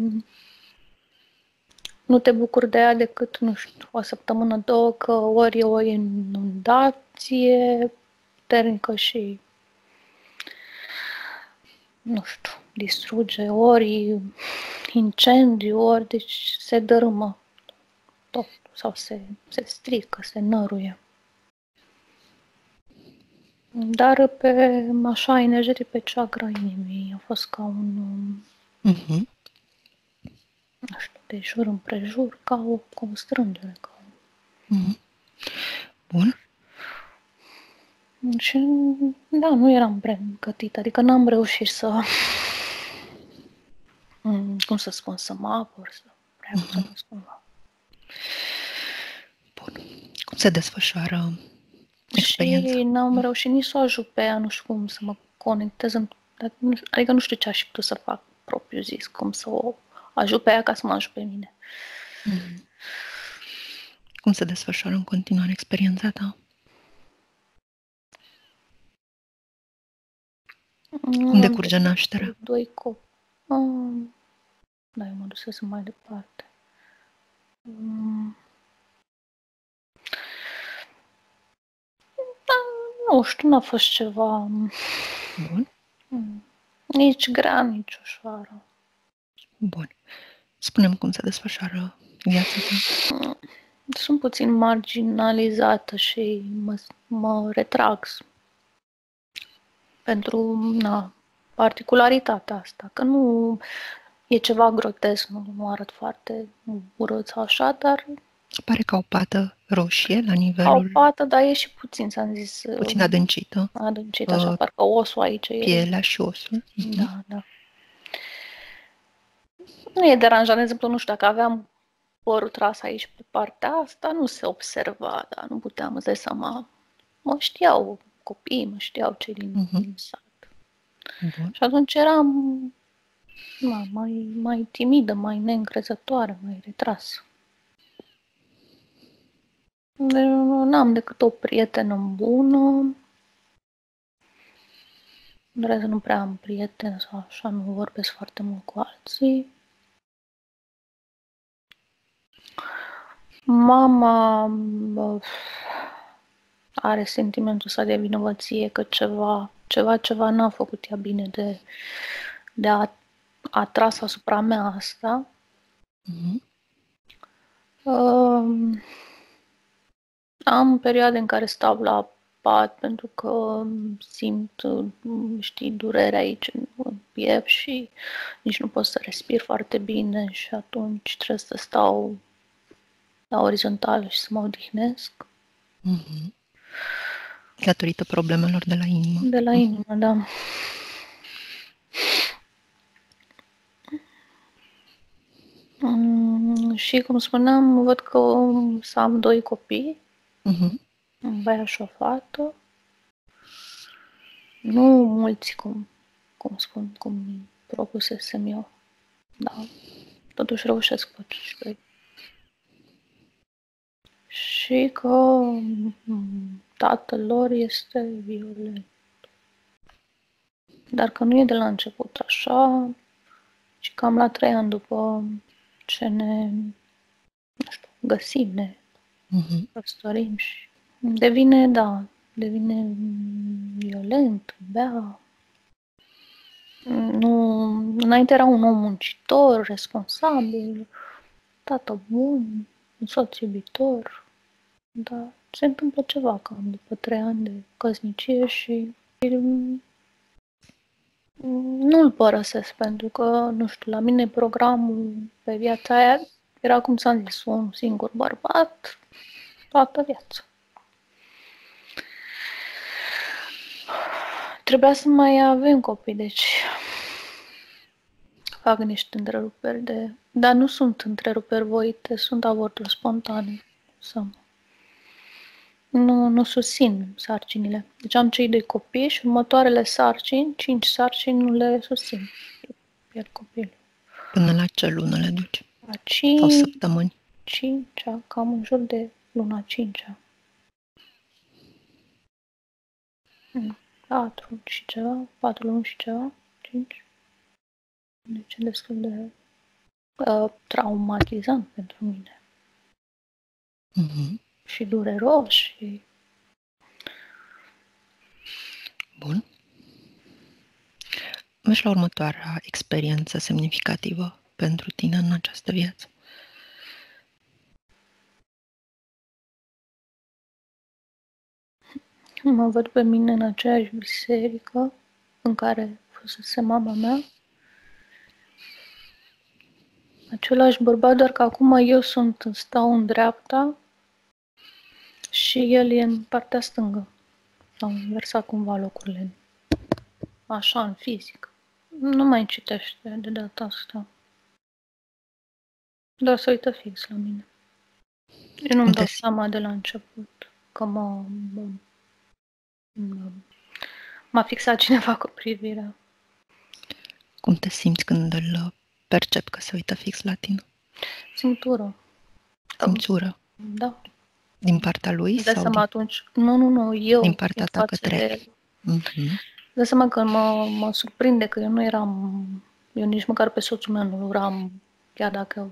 nu te bucuri de ea decât, nu știu, o săptămână, două, că ori e o inundație puternică și, nu știu, distruge, ori incendiu, ori, deci se dărâmă tot sau se, se strică, se năruie. Dar pe așa energetic pe chakra inimii a fost ca un uh-huh nu știu, de jur împrejur, ca o constrângere. Ca o... Mm-hmm. Bun. Și, da, nu eram pregătită, adică n-am reușit să, <laughs> mm, cum să spun, să mă apăr, să reacționez mm-hmm. cumva. Bun. Cum se desfășoară experiența? Și n-am reușit nici să o ajut pe ea, nu știu cum, să mă conectez, în, adică nu știu ce aș fi putut să fac propriu zis, cum să o ajut pe ea ca să mă ajut pe mine. Mm. Cum se desfășoară în continuare experiența ta? Cum decurge nașterea? Doi copii. Uh, da, eu mă dusesem mai departe. Um, da, nu știu, n-a fost ceva... Bun. Nici grea, nici ușoară. Bun. Spunem cum se desfășoară viața ta. Sunt puțin marginalizată și mă, mă retrag pentru na, particularitatea asta, că nu e ceva grotesc, nu, nu arăt foarte urât așa, dar... Pare ca o pată roșie la nivelul... Ca o pată, dar e și puțin, ți-am zis... Puțin adâncită. Adâncită, așa, uh, parcă osul aici e... Pielea și osul. Da, da. Nu e deranjant, de exemplu, nu știu, dacă aveam părul tras aici pe partea asta, nu se observa, dar nu puteam, îți dai seama, mă știau copiii, mă știau cei din, uh-huh. din sat. Bun. Și atunci eram na, mai, mai timidă, mai neîncrezătoare, mai retrasă. Nu am decât o prietenă bună. În rest, nu prea am prieteni sau așa, nu vorbesc foarte mult cu alții. Mama bă, are sentimentul ăsta de vinovăție că ceva, ceva, ceva n-a făcut ea bine de, de a, a tras asupra mea asta. Mm-hmm. Uh, am perioade în care stau la pat pentru că simt, știi, durere aici în piept și nici nu pot să respir foarte bine și atunci trebuie să stau la orizontală și să mă odihnesc. Mm-hmm. Datorită problemelor de la inimă. De la inimă, mm-hmm. da. Și cum spuneam, văd că să am doi copii, mm-hmm. un băiat și o fată. Nu mulți cum, cum spun, cum propusesem eu. Da. Totuși reușesc cu acești doi și că mm, tatăl lor este violent. Dar că nu e de la început așa, ci cam la trei ani după ce ne, nu știu, găsim, ne uh-huh. răstorim și devine, da, devine violent, bea. Nu, înainte era un om muncitor, responsabil, tată bun, un soț iubitor, dar se întâmplă ceva cam după trei ani de căsnicie și nu-l părăsesc pentru că, nu știu, la mine programul pe viața aia era, cum s-am zis, un singur bărbat toată viața. Trebuia să mai avem copii, deci fac niște întreruperi de... Dar nu sunt întreruperi voite, sunt avorturi spontane. Să nu, nu susțin sarcinile. Deci am cei doi copii și următoarele sarcini, cinci sarcini, nu le susțin. Pierd copilul. Până la ce lună le duci? La cinci, Sau săptămâni? Cincea, cam în jur de luna cincea. Hmm, patru și ceva, patru luni și ceva, cinci. Deci e destul de uh, traumatizant pentru mine. Mm-hmm și dureros și... Bun. Mergi la următoarea experiență semnificativă pentru tine în această viață. Mă văd pe mine în aceeași biserică în care fusese mama mea. Același bărbat, doar că acum eu sunt, stau în dreapta și el e în partea stângă. S-au inversat cumva locurile. Așa, în fizic. Nu mai citește de data asta. Doar să uită fix la mine. Eu nu-mi dau seama de la început că mă, mă, mă, m-a fixat cineva cu privirea. Cum te simți când îl percep că se uită fix la tine? Simt ură. Simți ură? Da. Din partea lui? Dă sau seama din... atunci. Nu, nu, nu, eu. Din partea ta către el. Mm-hmm. Dă seama că mă, mă surprinde că eu nu eram, eu nici măcar pe soțul meu nu eram, chiar dacă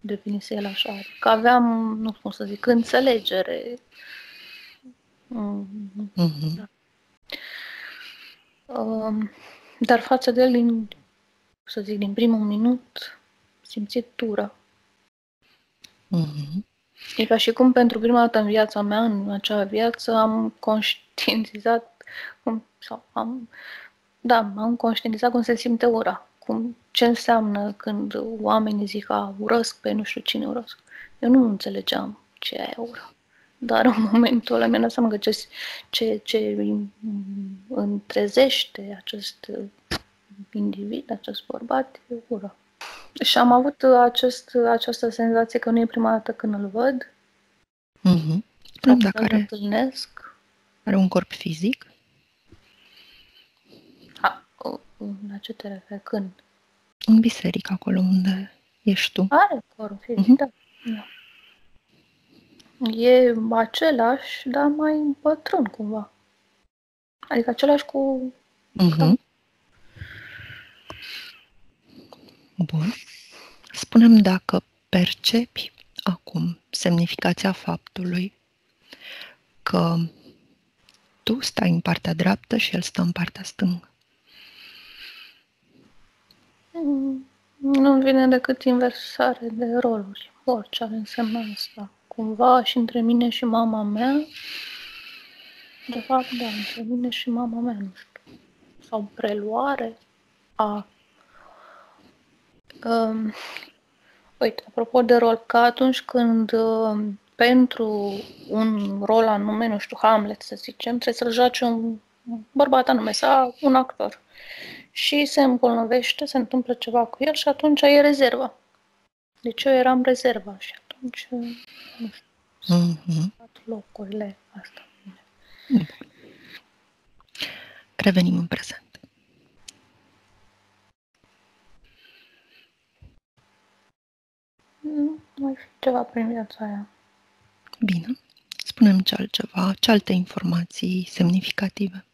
definise el așa. Că aveam, nu cum să zic, înțelegere. Mm-hmm. Da. Uh, dar față de el, din, să zic, din primul minut, simțit tură. Mm-hmm. E ca și cum pentru prima dată în viața mea, în acea viață, am conștientizat cum, sau am, da, am conștientizat cum se simte ura, cum, ce înseamnă când oamenii zic că urăsc pe nu știu cine urăsc. Eu nu înțelegeam ce e ura. Dar în momentul ăla mi-am dat seama că ce, ce, ce întrezește acest individ, acest bărbat, e ura. Și am avut acest, această senzație că nu e prima dată când îl văd. Mm-hmm. Dacă are, întâlnesc. Are un corp fizic? A, La ce te referi? Când? În biserică, acolo unde ești tu. Are corul fizic, Mhm. da. da. E același, dar mai bătrân cumva. Adică același cu... Mhm. Bun. Spunem dacă percepi acum semnificația faptului că tu stai în partea dreaptă și el stă în partea stângă. Mm, Nu vine decât inversare de roluri. Orice ar însemna asta. Cumva și între mine și mama mea. De fapt, da, între mine și mama mea, nu știu. Sau preluare a... Um, uite, apropo de rol, că atunci când um, pentru un rol anume, nu știu, Hamlet, să zicem, trebuie să-l joace un bărbat anume sau un actor. Și se îmbolnăvește, se întâmplă ceva cu el și atunci e rezerva. Deci eu eram rezerva și atunci, nu știu, Mhm. luat locurile astea. Revenim în prezent. Mai fi ceva prin viața aia. Bine. Spunem ce altceva, ce alte informații semnificative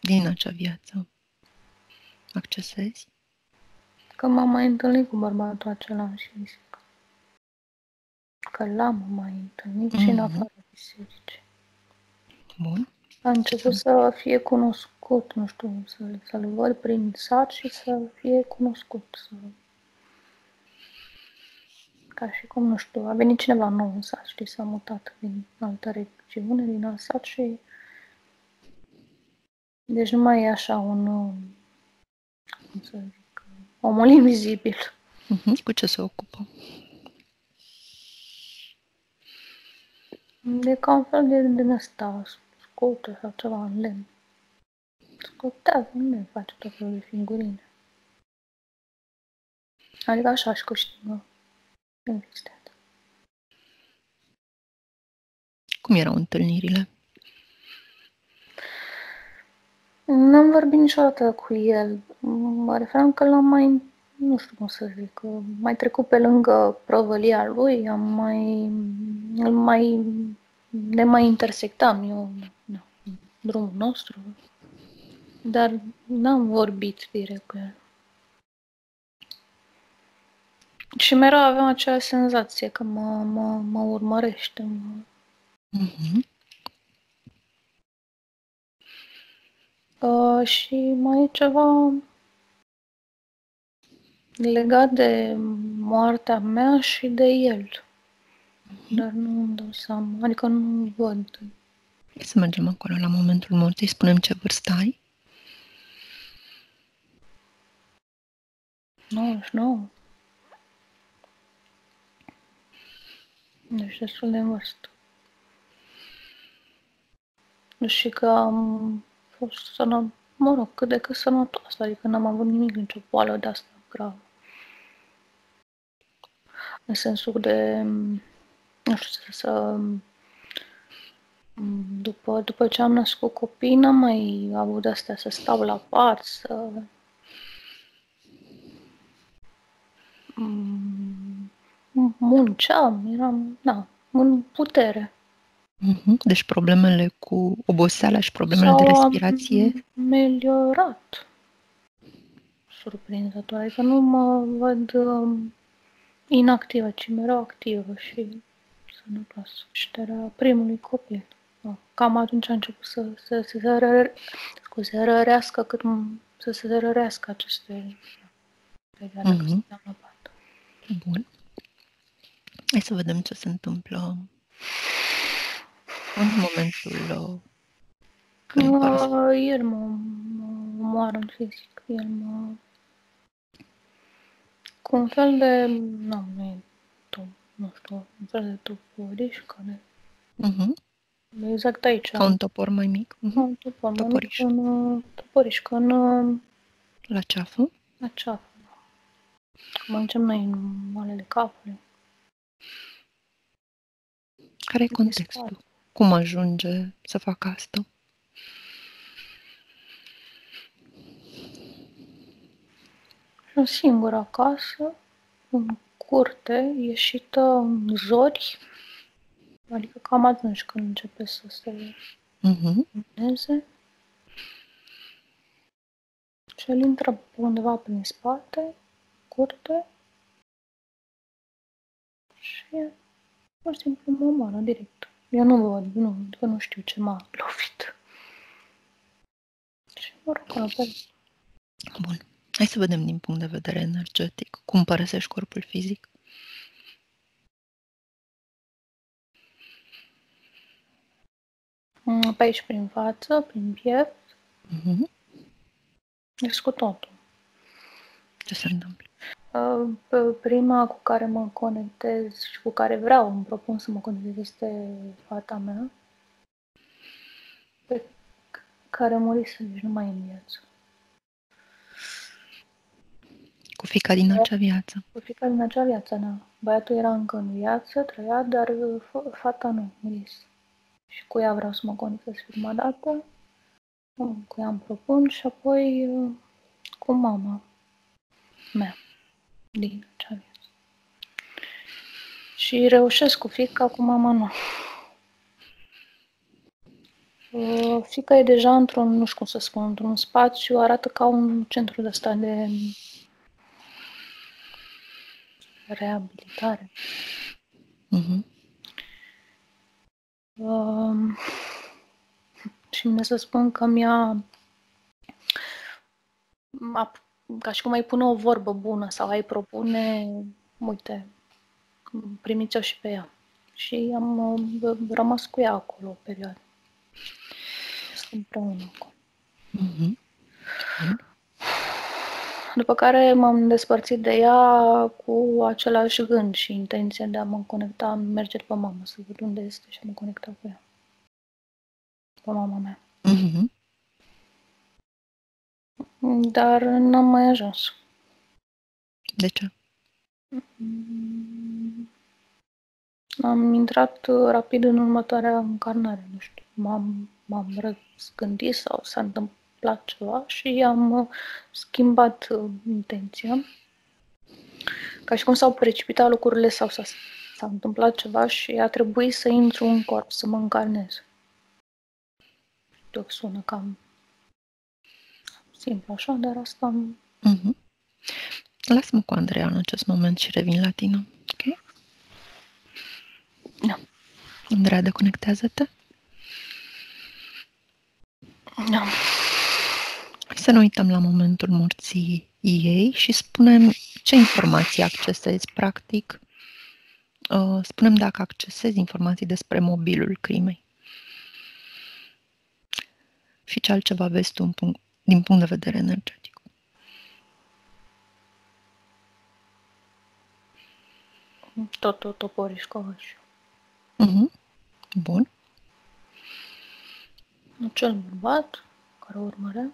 din acea viață accesezi. Că m-am mai întâlnit cu bărbatul acela și zic că l-am mai întâlnit și în Mhm. afara bisericii. Bun. A început să fie cunoscut, nu știu, să, să-l văd prin sat și să fie cunoscut. Să... Ca și cum, nu știu, a venit cineva nou în sat, știi, s-a mutat din altă regiune, din alt sat și... Deci nu mai e așa un, uh, cum să zic, omul invizibil. Mhm. Cu ce se ocupă? E ca un fel de din ăsta, scotă sau ceva în lemn. Scotează în lemn, face tot felul de figurine. Adică așa și câștigă existența. Cum erau întâlnirile? N-am vorbit niciodată cu el. Mă referam că l-am mai, nu știu cum să zic, că mai trecut pe lângă prăvălia lui, am mai, îl mai, ne mai intersectam eu, na, drumul nostru, dar n-am vorbit direct cu el. Și mereu aveam acea senzație că mă, mă, mă urmărește, mă, Mhm. Uh, și mai e ceva legat de moartea mea și de el. Dar nu îmi dau seama, adică nu văd. Hai să mergem acolo la momentul morții, spunem ce vârstă ai. 99. Deci destul de în vârstă. Și că am fost sănă, mă rog, cât de cât sănătoasă, adică n-am avut nimic, nicio boală de asta gravă. În sensul de, nu știu, să, să după, după ce am născut copii, n-am mai avut de astea să stau la pat, să Mm, munceam, eram, da, în putere. Mhm. Deci problemele cu oboseala și problemele de S-au respirație. ameliorat. Surprinzător. Adică nu mă văd um, inactivă, ci mereu activă și sănătoasă. Și era primului copil. Da. Cam atunci a început să, să, să se ră, scuze, rărească cât m- să se rărească aceste perioade Mhm. când stăteam la pat. Bun. Hai să vedem ce se întâmplă în momentul uh, când părăsi. Uh, el mă, mă omoară în fizic. El mă... Cu un fel de... Nu, nu e tu, nu știu, un fel de toporiș care... Mhm. Exact aici. Ca un topor mai mic. Mhm. Nu, un topor, mai toporiș. mic, un uh, toporiș, că în uh, La ceafă. la ceafă. Cum zicem noi în malele capului. Care e contextul? Cum ajunge să facă asta? Sunt singură acasă, în curte, ieșită în zori, adică cam atunci când începe să se Mhm. lumineze. Și el intră pe undeva prin spate, curte, și pur și simplu mă omoară direct. Eu nu văd, nu, că nu știu ce m-a lovit. Și mă rog, apoi Bun. Hai să vedem din punct de vedere energetic cum părăsești corpul fizic. Mm, Pe aici, prin față, prin piept, Mhm. ies cu totul. Ce se întâmplă? Uh, Pe prima cu care mă conectez și cu care vreau, îmi propun să mă conectez, este fata mea, pe care murise, deci nu mai e în viață. Cu fica din acea viață. Cu fiecare din acea viață, da. Băiatul era încă în viață, trăia, dar uh, f- fata nu, murise. Și cu ea vreau să mă conectez prima dată, uh, cu ea îmi propun și apoi uh, cu mama mea din acea viață. Și reușesc cu fica, cu mama nu. Uh, Fica e deja într-un, nu știu cum să spun, într-un spațiu, arată ca un centru de ăsta de reabilitare. Mhm. Um, și mine să spun că mi-a, a, ca și cum ai pune o vorbă bună sau ai propune, uite, primiți-o și pe ea. Și am uh, rămas cu ea acolo o perioadă. Sunt împreună acolo. Mhm. După care m-am despărțit de ea cu același gând și intenția de a mă conecta, merge după mama, să văd unde este și a mă conecta cu ea. Cu mama mea. Mhm. Dar n-am mai ajuns. De ce? Mm, Am intrat uh, rapid în următoarea încarnare, nu știu. M-am, m-am răzgândit sau s-a întâmplat ceva și am uh, schimbat uh, intenția. Ca și cum s-au precipitat lucrurile sau s-a, s-a întâmplat ceva și a trebuit să intru în corp, să mă încarnez. Știu că sună cam simplu așa, dar asta am Mhm. Lasă-mă cu Andreea în acest moment și revin la tine. Ok? Da. Andreea, deconectează-te. Da. Hai să ne uităm la momentul morții ei și spunem ce informații accesezi, practic. Uh, Spunem dacă accesezi informații despre mobilul crimei. Și ce altceva vezi tu în punct, din punct de vedere energetic. Tot, tot, Toporișcova și Mhm. Bun. acel bărbat care o urmărea.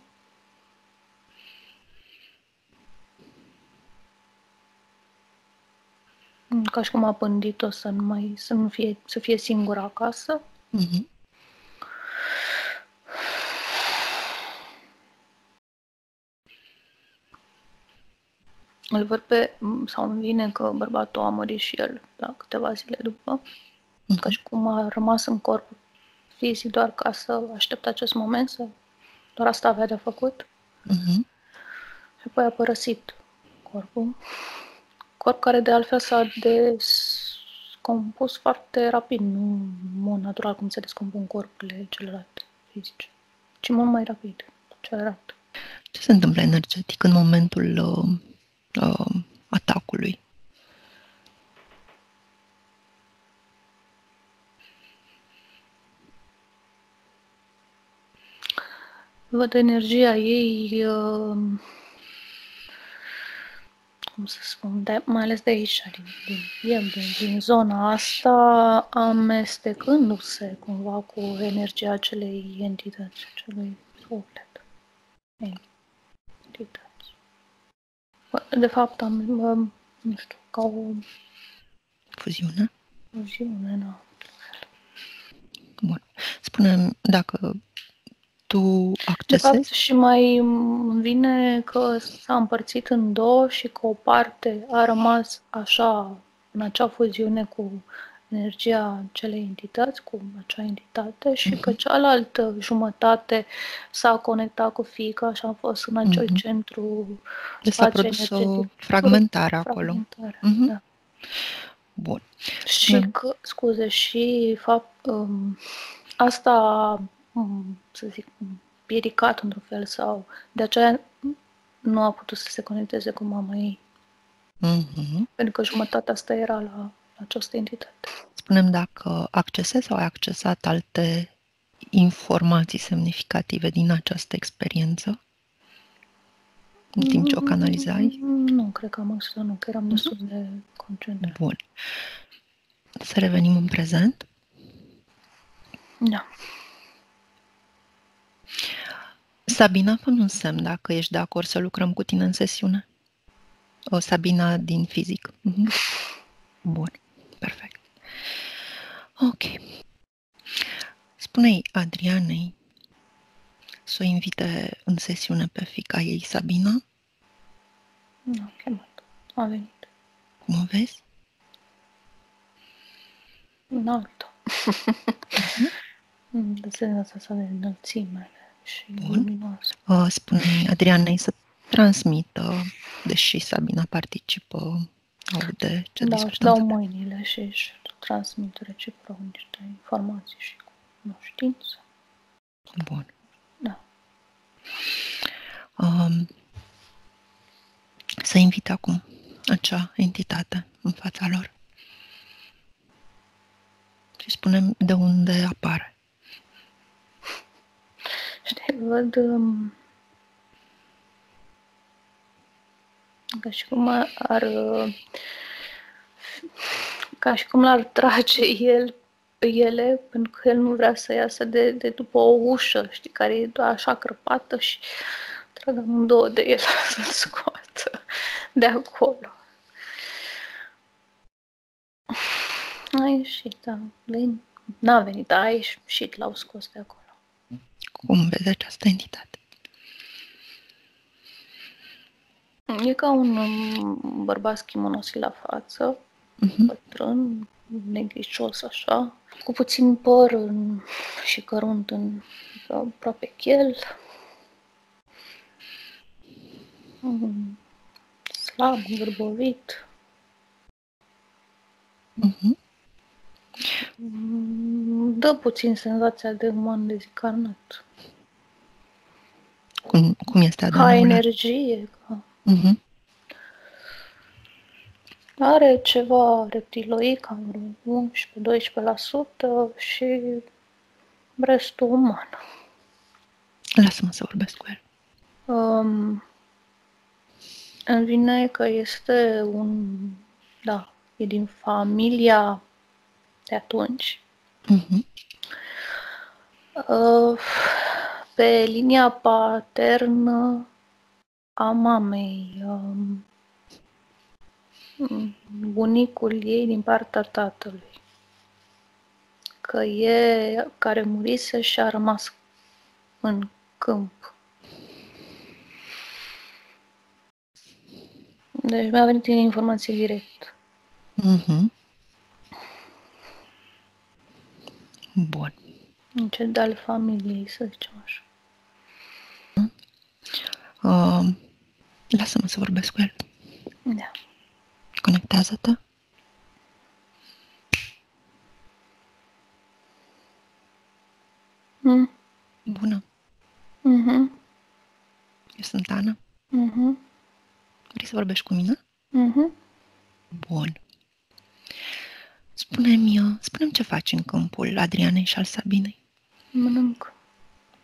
Ca și cum a pândit-o să nu, mai, să nu fie, să fie singură acasă. Mhm. Îl văd pe, sau îmi vine că bărbatul a murit și el la câteva zile după. Ca și cum a rămas în corp fizic doar ca să aștepte acest moment, să doar asta avea de făcut. Mhm. Și apoi a părăsit corpul. Corp care de altfel s-a descompus foarte rapid, nu în mod natural cum se descompun corpurile celelalte fizice, ci mult mai rapid, celălalt. Ce se întâmplă energetic în momentul uh, uh, atacului? Văd energia ei, uh, cum să spun, de, mai ales de aici, din, din, din, din, din zona asta, amestecându-se cumva cu energia acelei entități, acelui suflet. Entități. Bă, De fapt, am, bă, nu știu, ca o Fuziune? fuziune, da. Bun. Spune dacă tu De accesezi? fapt, și mai îmi vine că s-a împărțit în două și că o parte a rămas așa, în acea fuziune cu energia acelei entități, cu acea entitate și că Mhm. cealaltă jumătate s-a conectat cu fiica și a fost în acel Mhm. centru Deci s-a spațiu produs o energetic. fragmentare acolo. Fragmentare, Mhm. da. Bun. Și Spune-mi. că, scuze, și fapt, um, asta, um, să zic, piericat într-un fel sau de aceea nu a putut să se conecteze cu mama ei, Mhm. pentru că jumătatea asta era la, la această entitate. Spunem dacă accesezi sau ai accesat alte informații semnificative din această experiență în timp ce o canalizai? Mm, Nu, cred că am accesat, nu, că eram destul de concentrat. Bun. Să revenim în prezent. Da. Sabina, fă un semn dacă ești de acord să lucrăm cu tine în sesiune. O Sabina din fizic. Mhm. Bun. Perfect. Ok. Spune-i Adrianei să o invite în sesiune pe fica ei, Sabina. Nu, am chemat. A venit. Cum o vezi? Înaltă. <laughs> Mm, De senzația asta de înălțime și Bun. luminoasă. Uh, Spune-i Adrianei să transmită, deși Sabina participă, aude ce Da, își discutăm. dau mâinile și își transmit reciproc niște informații și cunoștință. Bun. Da. Um, să invit acum acea entitate în fața lor. Și spunem de unde apare. Știi, văd um, ca și cum ar uh, ca și cum l-ar trage el ele, pentru că el nu vrea să iasă de, de după o ușă, știi, care e doar așa crăpată și trag amândouă de el <laughs> să-l scoată de acolo. A ieșit, da. Ven- N-a venit, a ieșit, l-au scos de acolo. Cum vezi această entitate? E ca un um, bărbat schimonosit la față, Mhm. bătrân, negricios așa, cu puțin păr în, și cărunt în aproape chel. Mm, Slab, gârbovit. Mhm. Mm, Dă puțin senzația de uman dezincarnat. Cum, cum este Ca Adana? energie, ca... Mhm. Are ceva reptiloid, cam vreo 11-12% și restul uman. Lasă-mă să vorbesc cu el. Um, îmi vine că este un, da, e din familia de atunci. Mhm. Uh, pe linia paternă a mamei, um, bunicul ei din partea tatălui. Că e care murise și a rămas în câmp. Deci mi-a venit informație direct. Mhm. Bun. În cel de-al familiei, să zicem așa. Uh, lasă-mă să vorbesc cu el. Da. Conectează-te. Mm. Bună. Mhm. Eu sunt Ana. Mhm. Vrei să vorbești cu mine? Mhm. Bun. Spune-mi, uh, spune ce faci în câmpul Adrianei și al Sabinei. Mănânc.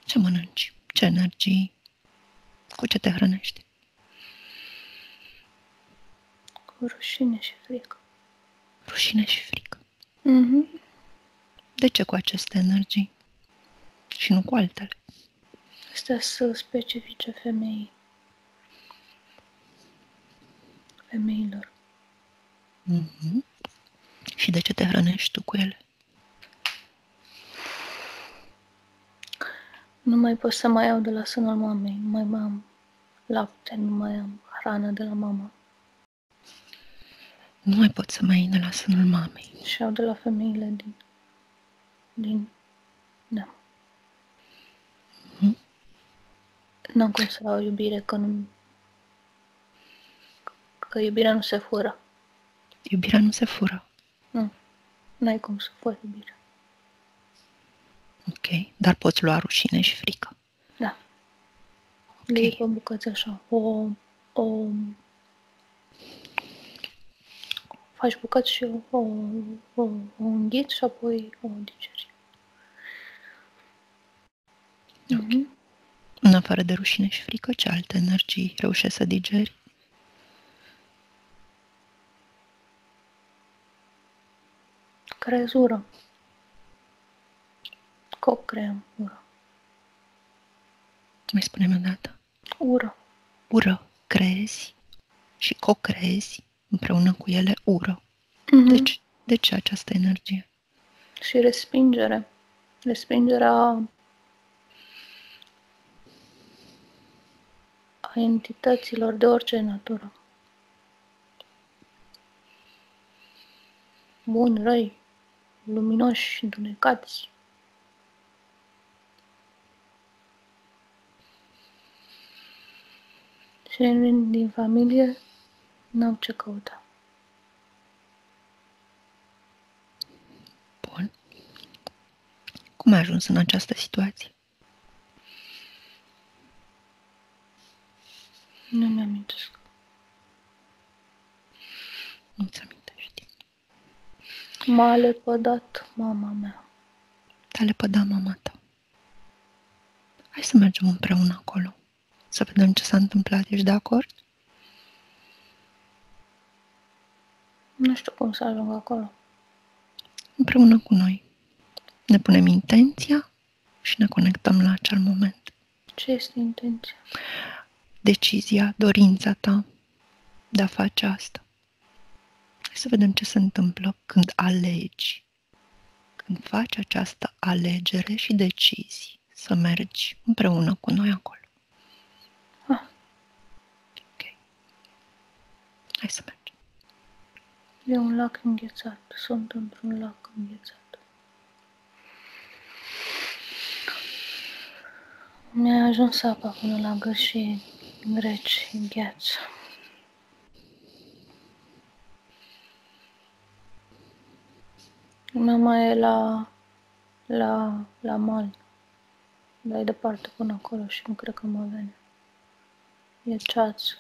Ce mănânci? Ce energii? Cu ce te hrănești? Cu rușine și frică. Rușine și frică. Mhm. De ce cu aceste energii? Și nu cu altele. Astea sunt specifice femeii. Femeilor. Mhm. Și de ce te hrănești tu cu ele? Nu mai pot să mai iau de la sânul mamei, nu mai am lapte, nu mai am hrană de la mama. Nu mai pot să mai iei de la sânul mamei. Și iau de la femeile din... din... da. Mhm. N-am cum să au iubire că nu... că iubirea nu se fură. Iubirea nu se fură. Nu. N-ai cum să furi iubirea. Ok. Dar poți lua rușine și frică. Da. Ok. Le iei pe bucăți așa. O, o... Faci bucăți și o, o, o, o înghiți și apoi o digeri. Mhm. În afară de rușine și frică, ce alte energii reușești să digeri? Creez ură. Co-creăm ură. Mai spune-mi o dată. Ură. Ură. Creezi și co-creezi împreună cu ele ură. Mhm. Deci, de ce această energie? Și respingere. Respingerea a entităților de orice natură. Buni, răi, luminoși, întunecați. Cei din din familie n-au ce căuta. Bun. Cum ai ajuns în această situație? Nu mi-amintesc. Nu-ți amintești. M-a lepădat mama mea. Te-a lepădat mama ta. Hai să mergem împreună acolo. Să vedem ce s-a întâmplat. Ești de acord? Nu știu cum să ajung acolo. Împreună cu noi. Ne punem intenția și ne conectăm la acel moment. Ce este intenția? Decizia, dorința ta de a face asta. Hai să vedem ce se întâmplă când alegi. Când faci această alegere și decizi să mergi împreună cu noi acolo. Ah. Ok. Hai să mergem. E un lac înghețat. Sunt într-un lac înghețat. Mi-a ajuns apa până la gât și reci, gheață. Mama e la, la, la mal. Dar e departe până acolo și nu cred că mă vede. E ceață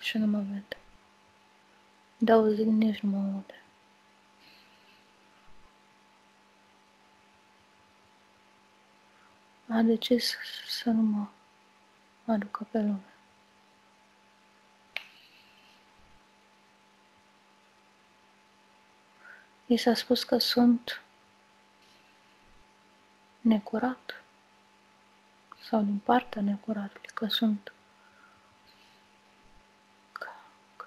și nu mă vede. De auzit nici nu mă aude. A decis să nu mă aducă pe lume. I s-a spus că sunt necurat sau din partea necuratului, că sunt că, că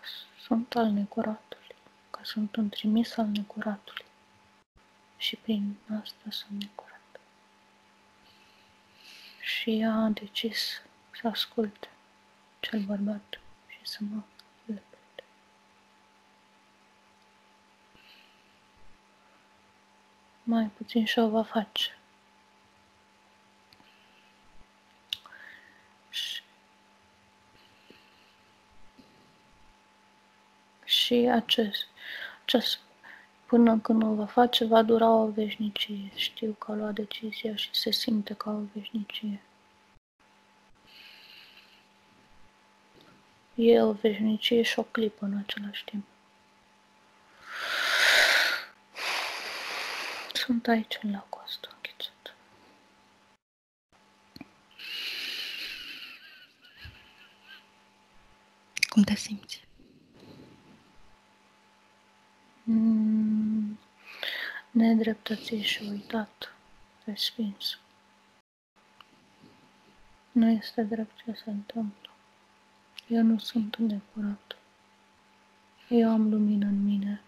sunt al necuratului, că sunt un trimis al necuratului și prin asta sunt necurat. Și ea a decis să asculte cel bărbat și să mă lepede. Mai puțin și o va face. Și, și acest, acest, până când o va face, va dura o veșnicie. Știu că a luat decizia și se simte ca o veșnicie. E o veșnicie și o clipă în același timp. Sunt aici în lacul ăsta înghețat. Cum te simți? Mm. nedreptății și uitat, respins. Nu este drept ce se întâmplă. Eu nu sunt necurat. Eu am lumină în mine.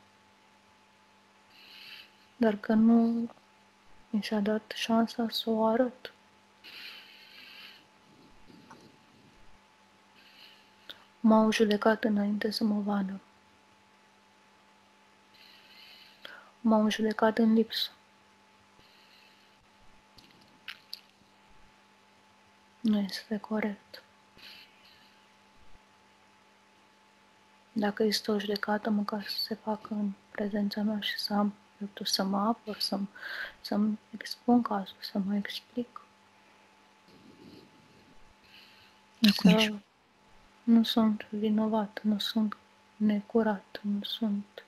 Dar că nu mi s-a dat șansa să o arăt. M-au judecat înainte să mă vadă. M-au judecat în lipsă. Nu este corect. Dacă este o judecată, măcar să se facă în prezența mea și să am dreptul să mă apăr, să, să-mi expun cazul, să mă explic. Acum să nu sunt vinovat, nu sunt necurat, nu sunt...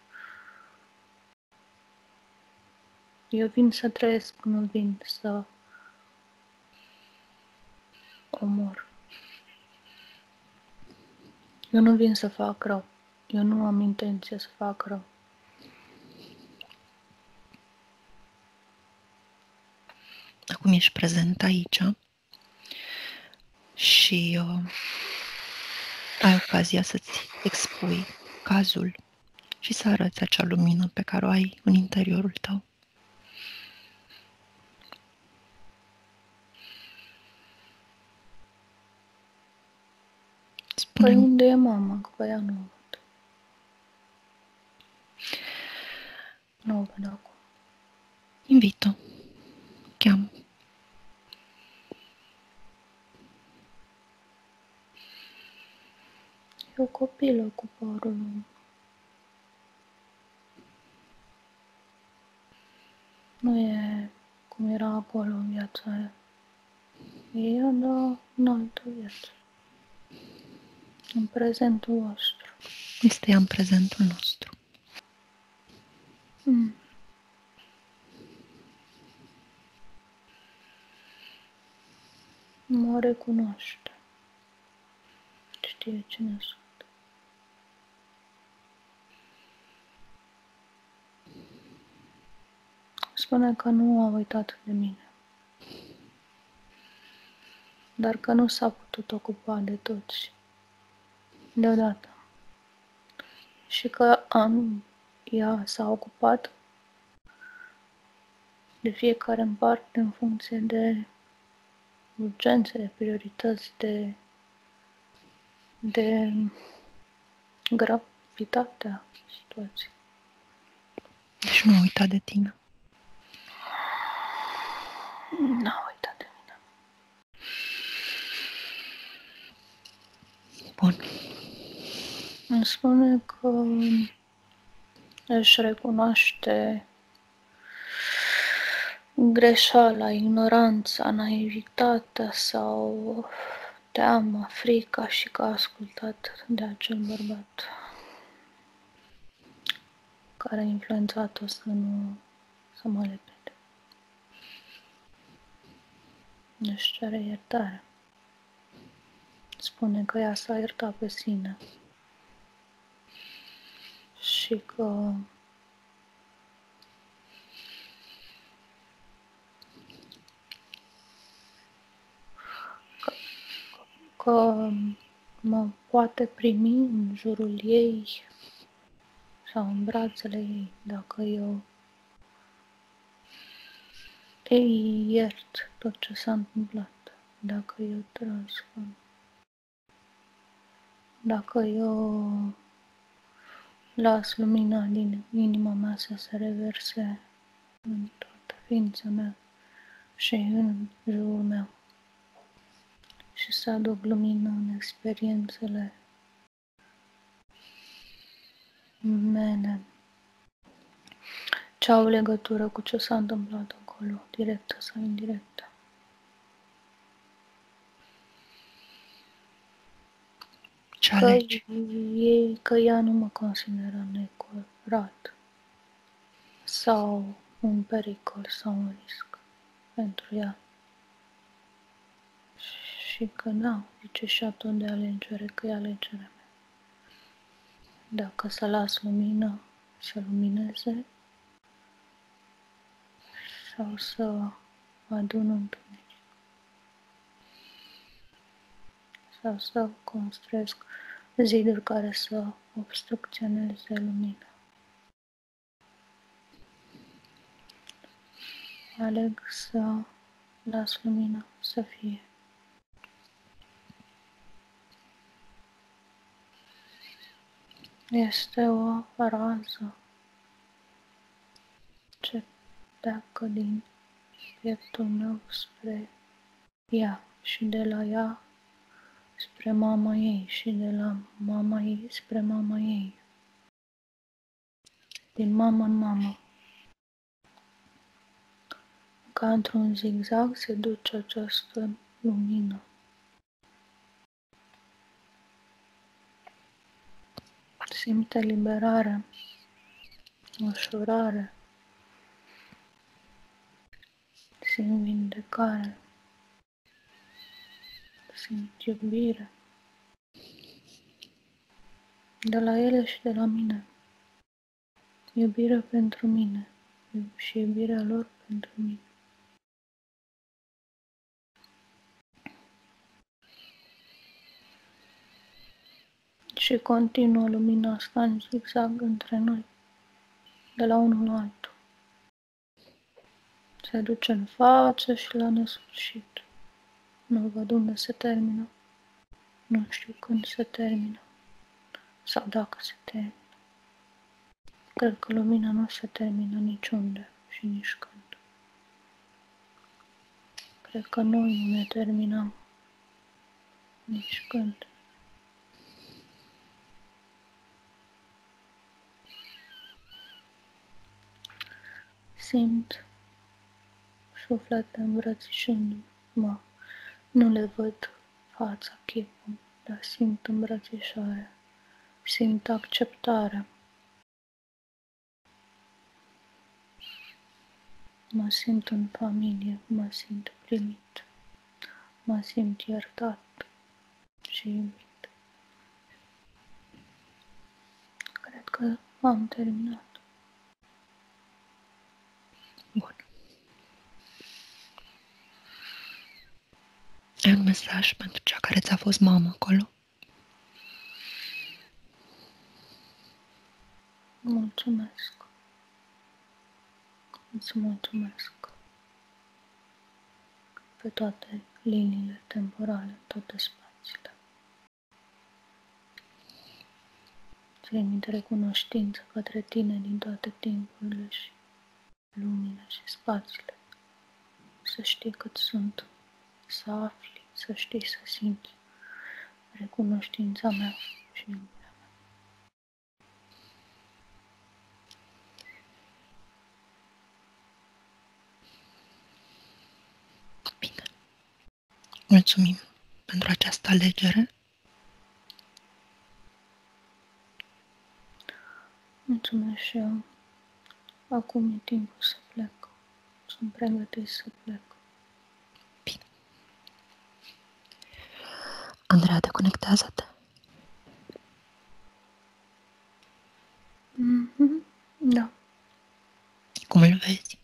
Eu vin să trăiesc, nu vin să omor. Eu nu vin să fac rău. Eu nu am intenție să fac rău. Acum ești prezent aici și uh, ai ocazia să-ți expui cazul și să arăți acea lumină pe care o ai în interiorul tău. Spune păi unde e mama? Că pe ea nu o văd. Nu o văd acum. Invito. Cheamă. E o copilă cu părul Nu e cum era acolo în viața aia. E ea, dar în altă viață. În prezentul vostru. Este ea în prezentul nostru. Mm. Mă recunoaște. Știe cine sunt. Spune că nu a uitat de mine. Dar că nu s-a putut ocupa de toți deodată. Și că am, ea s-a ocupat de fiecare în parte în funcție de urgențe, de priorități, de, de gravitatea situației. Deci nu uita de tine. Nu uita de mine. Bun. Îmi spune că își recunoaște greșeala, ignoranța, naivitatea sau teama, frica și că a ascultat de acel bărbat care a influențat-o să nu să mă lepede. Își cere iertare. Spune că ea s-a iertat pe sine și că că mă poate primi în jurul ei sau în brațele ei dacă eu ei iert tot ce s-a întâmplat, dacă eu transform, dacă eu las lumina din inima mea să se reverse în toată ființa mea și în jurul meu și să aduc lumină în experiențele mele ce au legătură cu ce s-a întâmplat acolo, directă sau indirectă. Ce Că, alegi? ei, că ea nu mă consideră necurat sau un pericol sau un risc pentru ea. Și că da, zice și atunci de alegere, că e alegerea mea. Dacă să las lumină să lumineze sau să adun întuneric. Sau să construiesc ziduri care să obstrucționeze lumina. Aleg să las lumina să fie. Este o rază ce pleacă din pieptul meu spre ea și de la ea spre mama ei și de la mama ei spre mama ei. Din mamă în mamă. Ca într-un zigzag se duce această lumină. Simte liberare, ușurare, simt vindecare, simt iubire de la ele și de la mine. Iubire pentru mine și iubirea lor pentru mine. Și continuă lumina asta în zigzag între noi, de la unul la altul. Se duce în față și la nesfârșit. Nu văd unde se termină. Nu știu când se termină. Sau dacă se termină. Cred că lumina nu se termină niciunde și nici când. Cred că noi nu ne terminăm nici când. Simt suflete îmbrățișându-mă. Nu le văd fața, chipul, dar simt îmbrățișarea, simt acceptarea. Mă simt în familie, mă simt primit, mă simt iertat și iubit. Cred că am terminat. Ai un mesaj pentru cea care ți-a fost mamă acolo? Mulțumesc. Îți mulțumesc pe toate liniile temporale, toate spațiile. Trimite recunoștință către tine din toate timpurile și lumile și spațiile. Să știi cât sunt, să afli, să știi, să simți recunoștința mea și iubirea mea. Bine. Mulțumim pentru această alegere. Mulțumesc și eu. Acum e timpul să plec. Sunt pregătit să plec. Andreea, deconectează-te. Mm-hmm. Da. Cum îl vezi?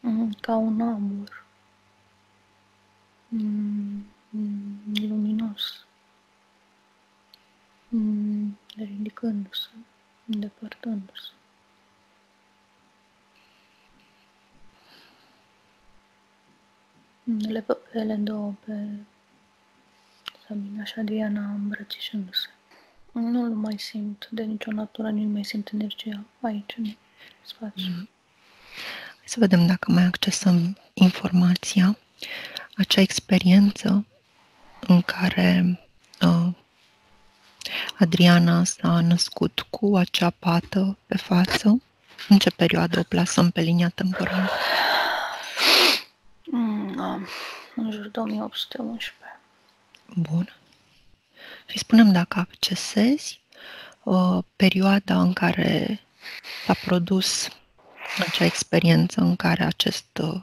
Mm, ca un abur. Mm, mm, luminos. Mm, ridicându-se, îndepărtându-se. Le văd pe ele două, pe Sabina și Adriana îmbrățișându-se. Nu-l mai simt de nicio natură, nu mai simt energia aici, în spațiu. Mm. Hai să vedem dacă mai accesăm informația, acea experiență în care uh, Adriana s-a născut cu acea pată pe față. În ce perioadă o plasăm pe linia temporală? Mm, da, în jur 2811. Bun. Și spunem dacă accesezi uh, perioada în care s-a produs acea experiență în care acest uh,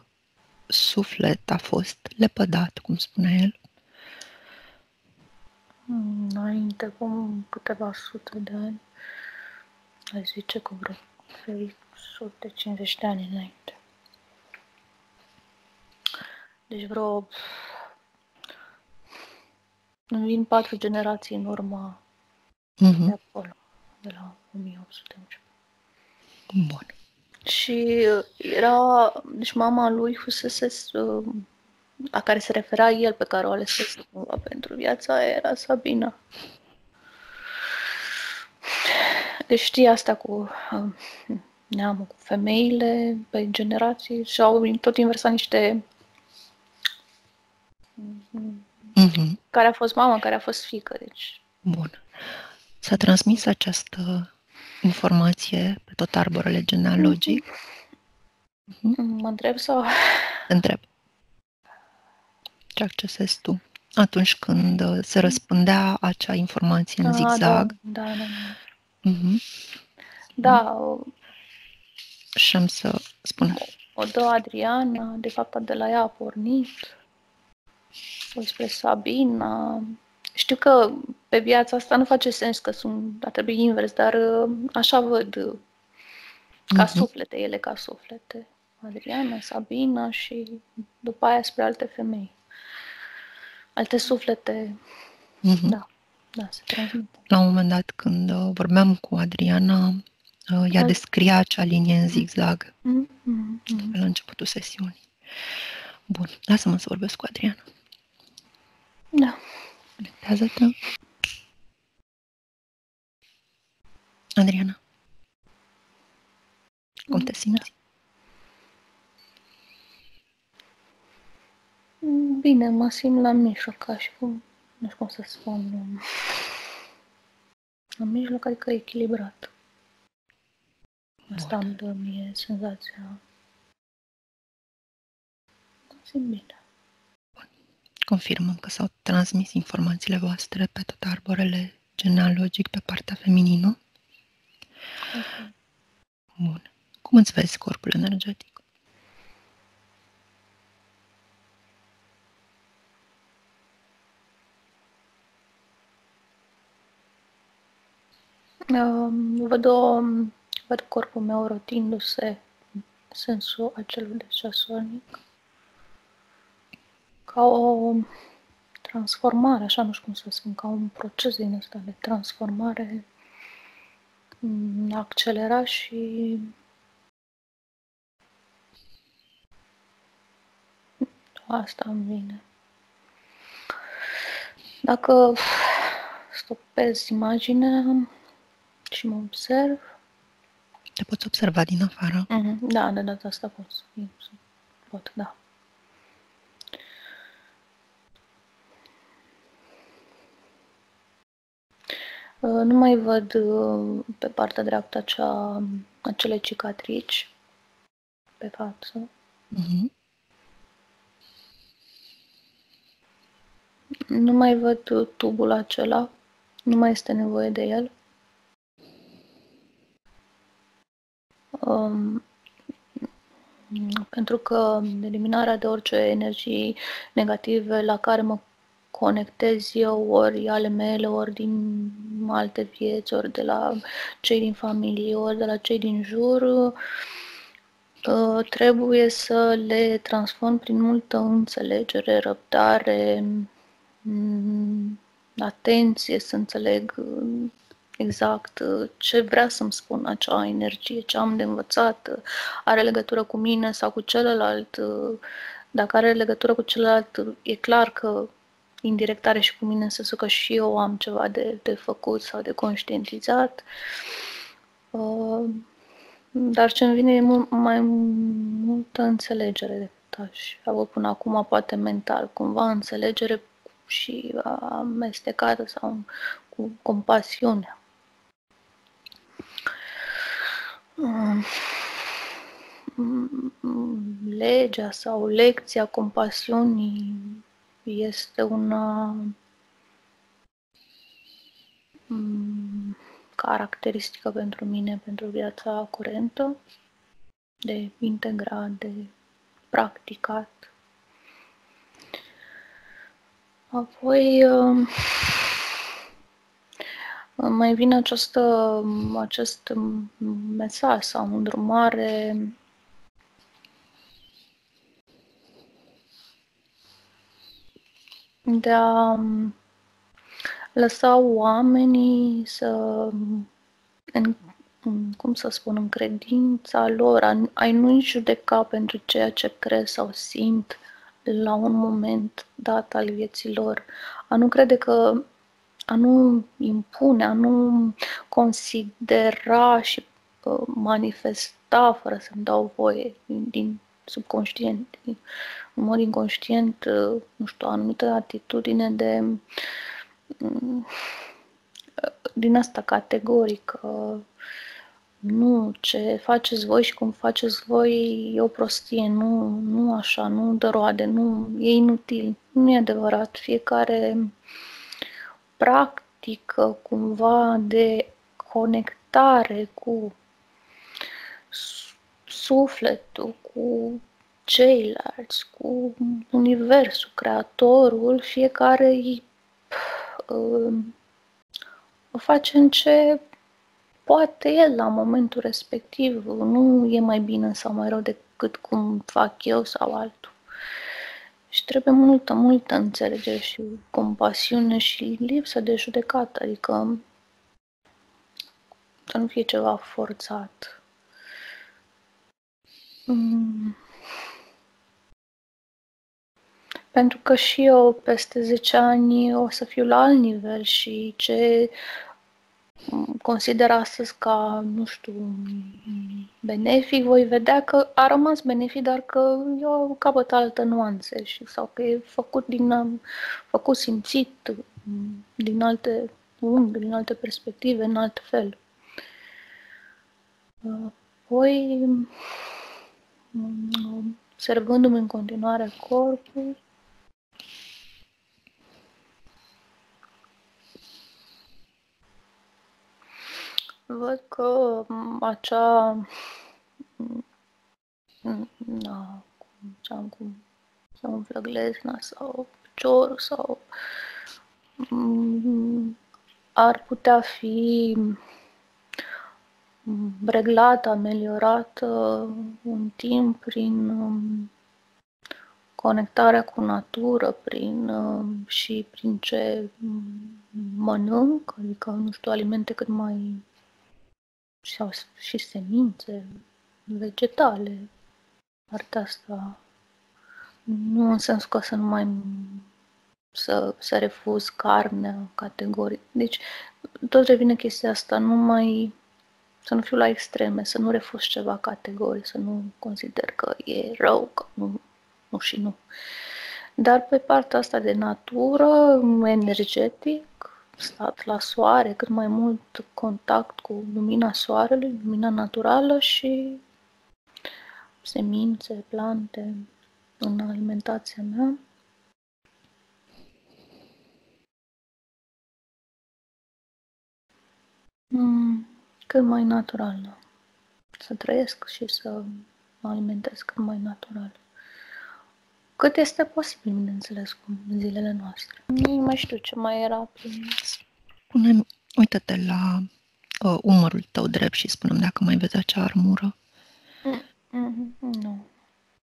suflet a fost lepădat, cum spune el. Înainte, cu câteva sute de ani, aș zice cu vreo 350 de ani înainte. Deci vreo... Îmi vin patru generații în urma Mm-hmm. de acolo, de la 1811. Bun. Și era, deci mama lui fusese uh, la care se refera el, pe care o alesese cumva pentru viața aia, era Sabina. Deci știi asta cu uh, neamul, cu femeile pe generații și au tot inversat niște Mm-hmm. care a fost mama, care a fost fică, deci Bun. S-a transmis această informație pe tot arborele genealogic? Mhm. mă întreb sau... Te întreb. Ce accesezi tu? Atunci când uh, se răspândea acea informație în Ah, zigzag. Da, da, da. Mhm. da o, Și am să spun. o dă Adriana, de fapt de la ea a pornit. Despre Sabina. Știu că pe viața asta nu face sens că sunt, ar trebui invers, dar uh, așa văd uh, ca Mhm. suflete, ele ca suflete. Adriana, Sabina și după aia spre alte femei. Alte suflete, Mhm. da, da, se transmite. La un moment dat, când uh, vorbeam cu Adriana, uh, ea Al- descria acea linie în zigzag Mm, mm, mm. pe la începutul sesiunii. Bun, lasă-mă să vorbesc cu Adriana. Da. Conectează-te. Adriana, cum te simți? Mm, Bine, mă simt la mijloc, ca și cum, nu știu cum să spun, um, la mijloc, adică echilibrat. Asta Bun. îmi dă mie senzația. Mă simt bine. Confirmăm că s-au transmis informațiile voastre pe tot arborele genealogic pe partea feminină. Ok. Bun. Cum îți vezi corpul energetic? Um, văd, o, văd corpul meu rotindu-se în sensul acelui de ceasornic. Ca o transformare, așa nu știu cum să spun, ca un proces din ăsta de transformare mm, accelerat și asta îmi vine. Dacă stopez imaginea și mă observ, Te poți observa din afară. Mhm, Da, de data asta pot să fiu, să pot, da. Uh, Nu mai văd uh, pe partea dreaptă acea, acele cicatrici pe față. Mhm. Nu mai văd uh, tubul acela. Nu mai este nevoie de el. Um, pentru că eliminarea de orice energii negative la care mă conectez eu, ori ale mele, ori din alte vieți, ori de la cei din familie, ori de la cei din jur, uh, trebuie să le transform prin multă înțelegere, răbdare, mm, atenție, să înțeleg uh, exact uh, ce vrea să-mi spun acea energie, ce am de învățat, uh, are legătură cu mine sau cu celălalt. uh, Dacă are legătură cu celălalt, uh, e clar că indirect are și cu mine în sensul că și eu am ceva de, de făcut sau de conștientizat. Uh, Dar ce îmi vine e mult mai multă înțelegere decât aș avut până acum, poate mental, cumva înțelegere și amestecată sau cu compasiunea. Legea sau lecția compasiunii este una mm, caracteristică pentru mine, pentru viața curentă, de integrat, de practicat. Apoi uh, mai vine această, acest mesaj sau îndrumare de a lăsa oamenii să, în, cum să spun, în credința lor, a, a nu-i judeca pentru ceea ce cred sau simt la un moment dat al vieții lor. A nu crede că a nu impune, a nu considera și uh, manifesta fără să-mi dau voie din, din subconștient, din, în mod inconștient, uh, nu știu, o anumită atitudine de um, din asta categorică, nu, ce faceți voi și cum faceți voi e o prostie, nu, nu așa, nu dă roade, nu, e inutil. Nu e adevărat. Fiecare practică cumva de conectare cu sufletul, cu ceilalți, cu universul, creatorul, fiecare îi, uh, o face în ce poate el la momentul respectiv. Nu e mai bine sau mai rău decât cum fac eu sau altul. Și trebuie multă, multă înțelegere și compasiune și lipsă de judecată, adică să nu fie ceva forțat. Mm. Pentru că și eu peste 10 ani o să fiu la alt nivel și ce consider astăzi ca, nu știu, benefic, voi vedea că a rămas benefic, dar că eu capăt altă nuanțe și, sau că e făcut, din, făcut simțit din alte unghi, din alte perspective, în alt fel. Apoi, observându-mi în continuare corpul, Văd că acea da, cum ziceam, cum se umflă glezna sau piciorul sau ar putea fi reglată, ameliorată un timp prin conectarea cu natură, prin și prin ce mănânc, adică, nu știu, alimente cât mai sau și semințe vegetale. Partea asta nu în sensul că să nu mai să, să refuz carnea categoric. Deci tot revine chestia asta, nu mai să nu fiu la extreme, să nu refuz ceva categoric, să nu consider că e rău, că nu, nu și nu. Dar pe partea asta de natură, energetic, stat la soare, cât mai mult contact cu lumina soarelui, lumina naturală și semințe, plante în alimentația mea. Mm, cât mai natural, da. Să trăiesc și să mă alimentez cât mai natural. Cât este posibil, bineînțeles, cu zilele noastre. Nu mai știu ce mai era prin... Spune, uită-te la uh, umărul tău drept și spune dacă mai vezi acea armură. Mm, mm, nu.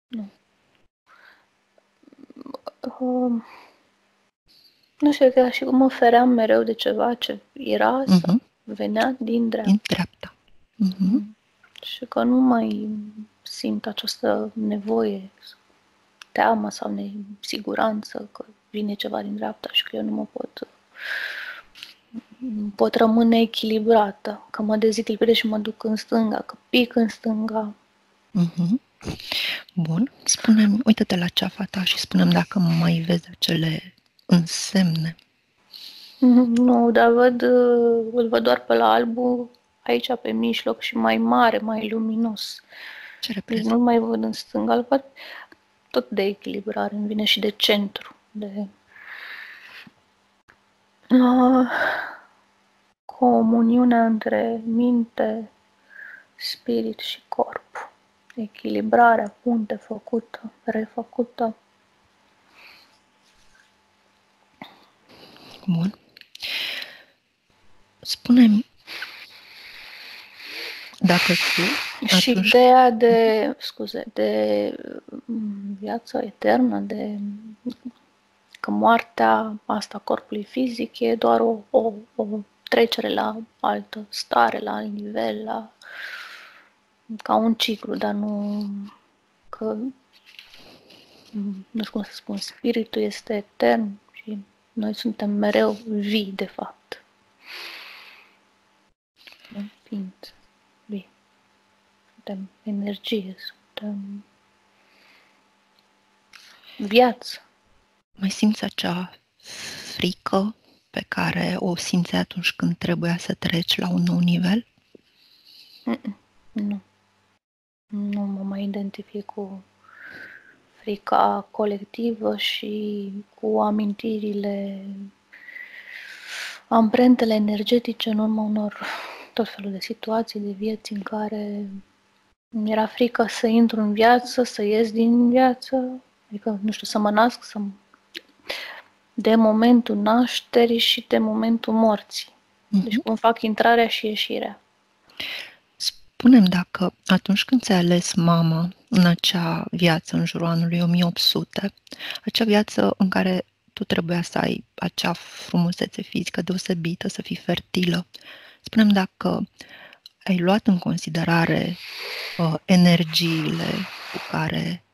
Nu. Uh, nu știu, că și cum mă feream mereu de ceva ce era uh-huh. sau mhm. Venea din dreapta. Din dreapta. Uh-huh. Și că nu mai simt această nevoie teamă sau nesiguranță că vine ceva din dreapta și că eu nu mă pot pot rămâne echilibrată, că mă dezechilibrez și mă duc în stânga, că pic în stânga. Mm-hmm. Bun. Spunem, uită-te la ceafa ta și spunem dacă mai vezi acele însemne. <laughs> Nu, dar văd, îl văd doar pe la albu, aici pe mijloc și mai mare, mai luminos. Ce reprezintă? Nu mai văd în stânga, îl văd tot de echilibrare, îmi vine și de centru, de uh, comuniunea între minte, spirit și corp. Echilibrarea, punte făcută, refăcută. Bun. Spune-mi, dacă tu și atunci... ideea de, scuze, de mm, viață eternă, de că moartea asta corpului fizic e doar o, o, o trecere la altă stare, la alt nivel, la, ca un ciclu, dar nu că nu știu cum să spun, spiritul este etern și noi suntem mereu vii, de fapt. Suntem ființe vii. Suntem energie, suntem viață. Mai simți acea frică pe care o simți atunci când trebuia să treci la un nou nivel? Mm-mm, nu. Nu mă mai identific cu frica colectivă și cu amintirile, amprentele energetice în urma unor tot felul de situații de vieți în care mi-era frică să intru în viață, să ies din viață, adică, nu știu, să mă nasc, să de momentul nașterii și de momentul morții. Mm-hmm. Deci cum fac intrarea și ieșirea. Spunem dacă atunci când ți-ai ales mama în acea viață în jurul anului 1800, acea viață în care tu trebuia să ai acea frumusețe fizică deosebită, să fii fertilă, spunem dacă ai luat în considerare uh, energiile cu care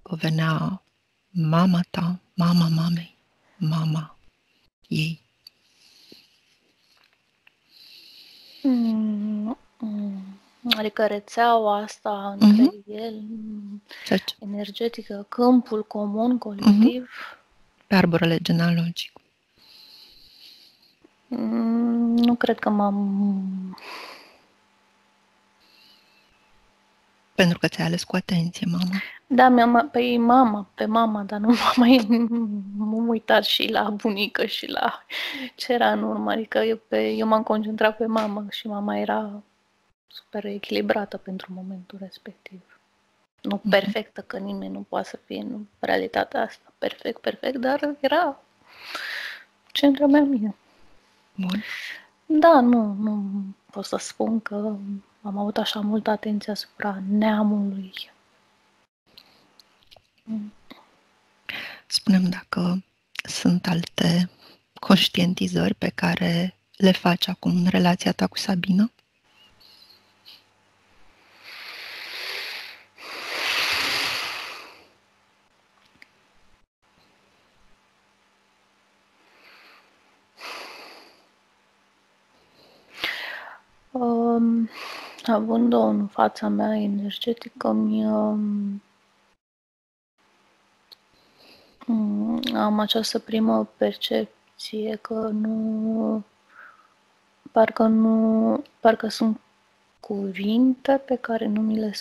venea mama ta, mama mamei, mama ei. Mm, mm. Adică rețeaua asta între uh-huh. el, energetică, câmpul comun, colectiv. Uh-huh. Pe arborele genealogic. Mm, nu cred că m-am... Pentru că ți-ai ales cu atenție mama. Da, mi-am, păi mama, pe mama, dar nu <laughs> m-am m-am uitat și la bunică și la ce era în urmă. Adică eu, pe, eu m-am concentrat pe mama și mama era super echilibrată pentru momentul respectiv. Nu mhm. perfectă, că nimeni nu poate să fie în realitatea asta perfect, perfect, dar era ce îmi trebuia mine. Bun. Da, nu, nu pot să spun că am avut așa multă atenție asupra neamului. Spunem dacă sunt alte conștientizări pe care le faci acum în relația ta cu Sabina? Um, având-o în fața mea energetică, mi um, am această primă percepție că nu parcă nu parcă sunt cuvinte pe care nu mi le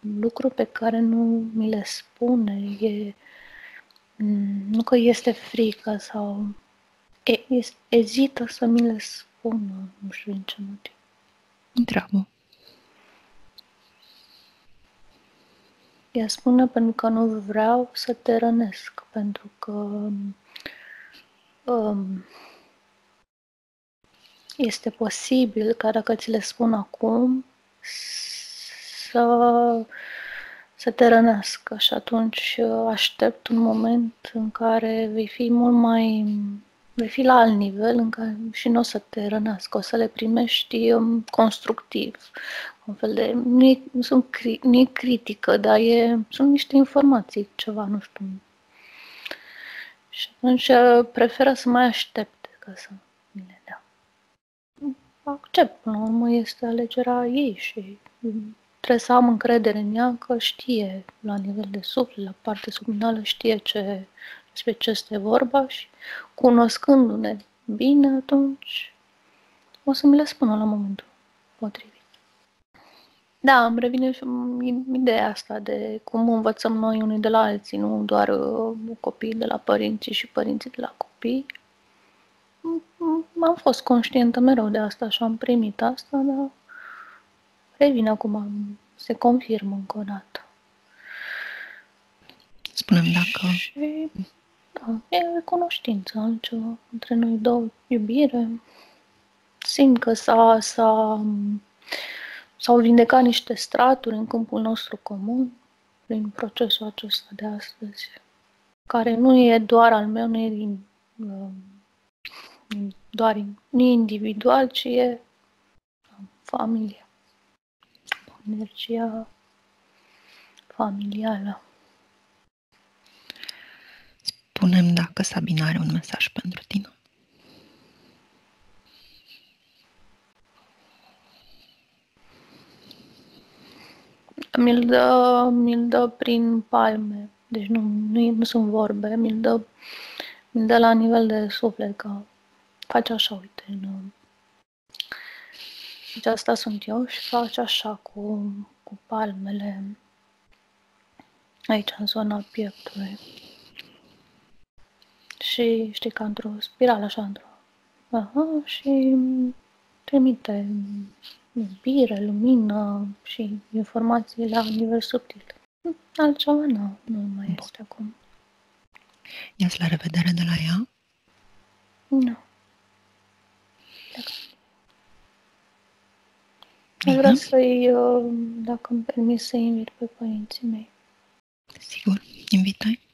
lucruri pe care nu mi le spune. E, nu că este frică sau e, e, ezită să mi le spună, nu știu din ce motiv. Întreabă. Ea spune pentru că nu vreau să te rănesc, pentru că um, este posibil ca dacă ți le spun acum să, să te rănească și atunci aștept un moment în care vei fi mult mai vei fi la alt nivel în care și nu o să te rănească, o să le primești um, constructiv. Un fel de, nu e, nu sunt cri, nu e critică, dar e, sunt niște informații, ceva, nu știu. Și atunci uh, preferă să mai aștepte ca să mi le dea. Accept, până la urmă este alegerea ei și trebuie să am încredere în ea că știe la nivel de suflet, la partea subliminală, știe ce, despre ce este vorba și cunoscându-ne bine, atunci o să mi le spună la momentul potrivit. Da, îmi revine și ideea asta de cum învățăm noi unii de la alții, nu doar uh, copiii de la părinții și părinții de la copii. Am fost conștientă mereu de asta și am primit asta, dar revine acum, se confirmă încă o dată. Spunem dacă... Și da, e recunoștință, altceva. Între noi două, iubire. Simt că s-a, s-a, s-au vindecat niște straturi în câmpul nostru comun prin procesul acesta de astăzi, care nu e doar al meu, nu e din, uh, doar nu e individual, ci e familie. Energia familială. Spunem dacă Sabina are un mesaj pentru tine. Mi-l dă, mi-l dă prin palme. Deci nu, nu, nu sunt vorbe, mi-l dă, mi-l dă la nivel de suflet, că face așa, uite, în, deci asta sunt eu și fac așa cu, cu palmele aici, în zona pieptului. Și știi, ca într-o spirală, așa, într-o... Aha, și trimite iubire, lumină și informații la nivel subtil. Altceva nu, nu mai este acum. ia la revedere de la ea? Nu. Aș vrea să-i, uh, dacă îmi permis, să invit pe părinții mei. Sigur, invitai.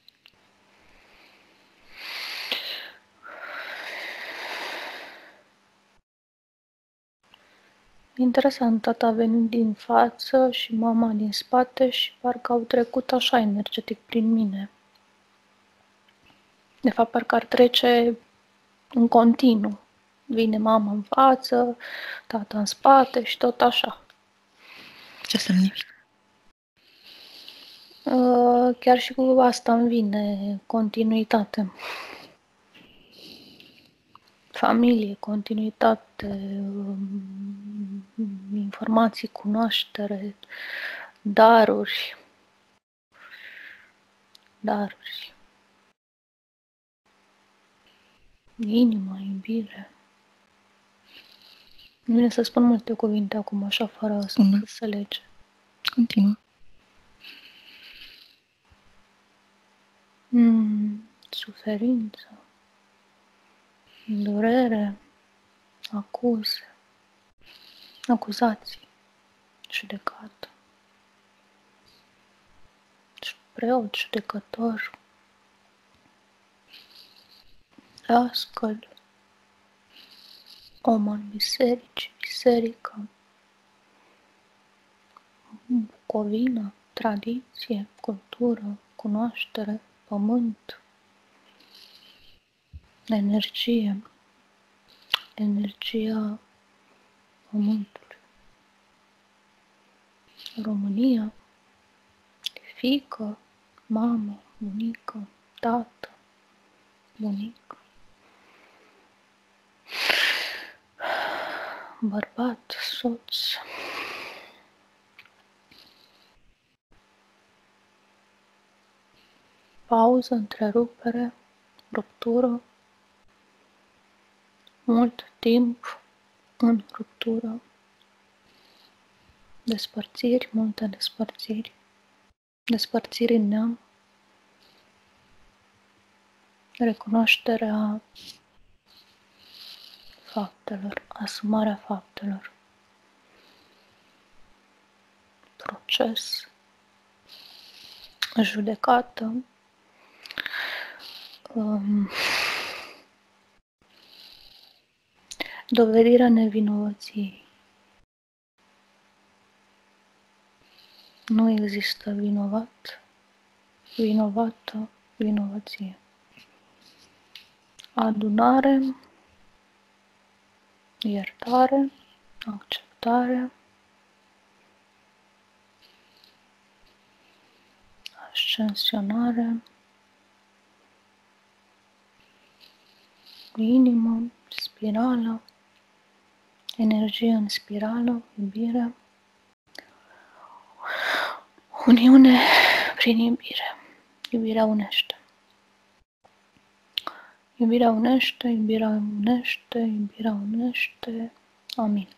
Interesant, tata a venit din față și mama din spate și parcă au trecut așa energetic prin mine. De fapt, parcă ar trece în continuu. Vine mama în față, tata în spate și tot așa. Ce semnifică? Uh, chiar și cu asta îmi vine continuitate familie, continuitate, um, informații, cunoaștere, daruri, daruri, inima, iubire. Nu vine să spun multe cuvinte acum, așa, fără să înțelege. Continuă. Mm, suferință durere, acuze, acuzații, judecată, preot, judecător, dascăl, om al bisericii, biserică, bucovină, tradiție, cultură, cunoaștere, pământ, energie, energia Pământului. România, fică, mamă, bunică, tată, bunică, bărbat, soț, pauză, întrerupere, ruptură, mult timp în ruptură, despărțiri, multe despărțiri, despărțiri în neam, recunoașterea faptelor, asumarea faptelor, proces, judecată, um, Dovedirea nevinovăției. Nu există vinovat, vinovată, vinovăție. Adunare, iertare, acceptare, ascensionare, inimă, spirală, energie în spirală, iubire, uniune prin iubire. Iubirea unește. Iubirea unește, iubirea unește, iubirea unește. Amin.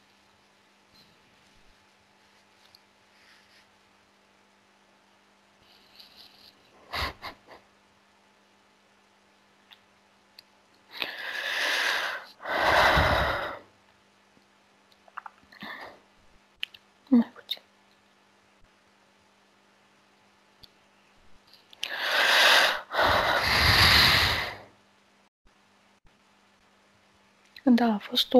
Da, a fost o,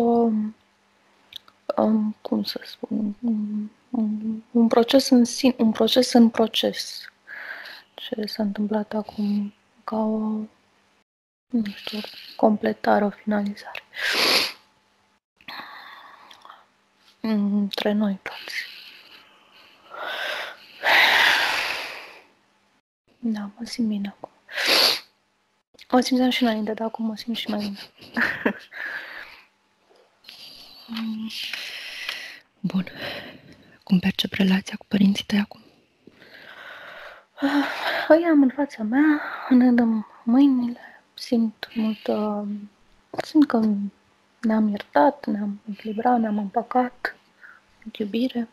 um, cum să spun, un, un, un proces în sine, un proces în proces. Ce s-a întâmplat acum ca o nu știu, completare, o finalizare. Între noi toți. Da, mă simt bine acum. O simțeam și înainte, dar acum mă simt și mai bine. <laughs> Bun. Cum percep relația cu părinții tăi acum? Îi am în fața mea, ne dăm mâinile, simt multă... Simt că ne-am iertat, ne-am echilibrat, ne-am împăcat, iubire.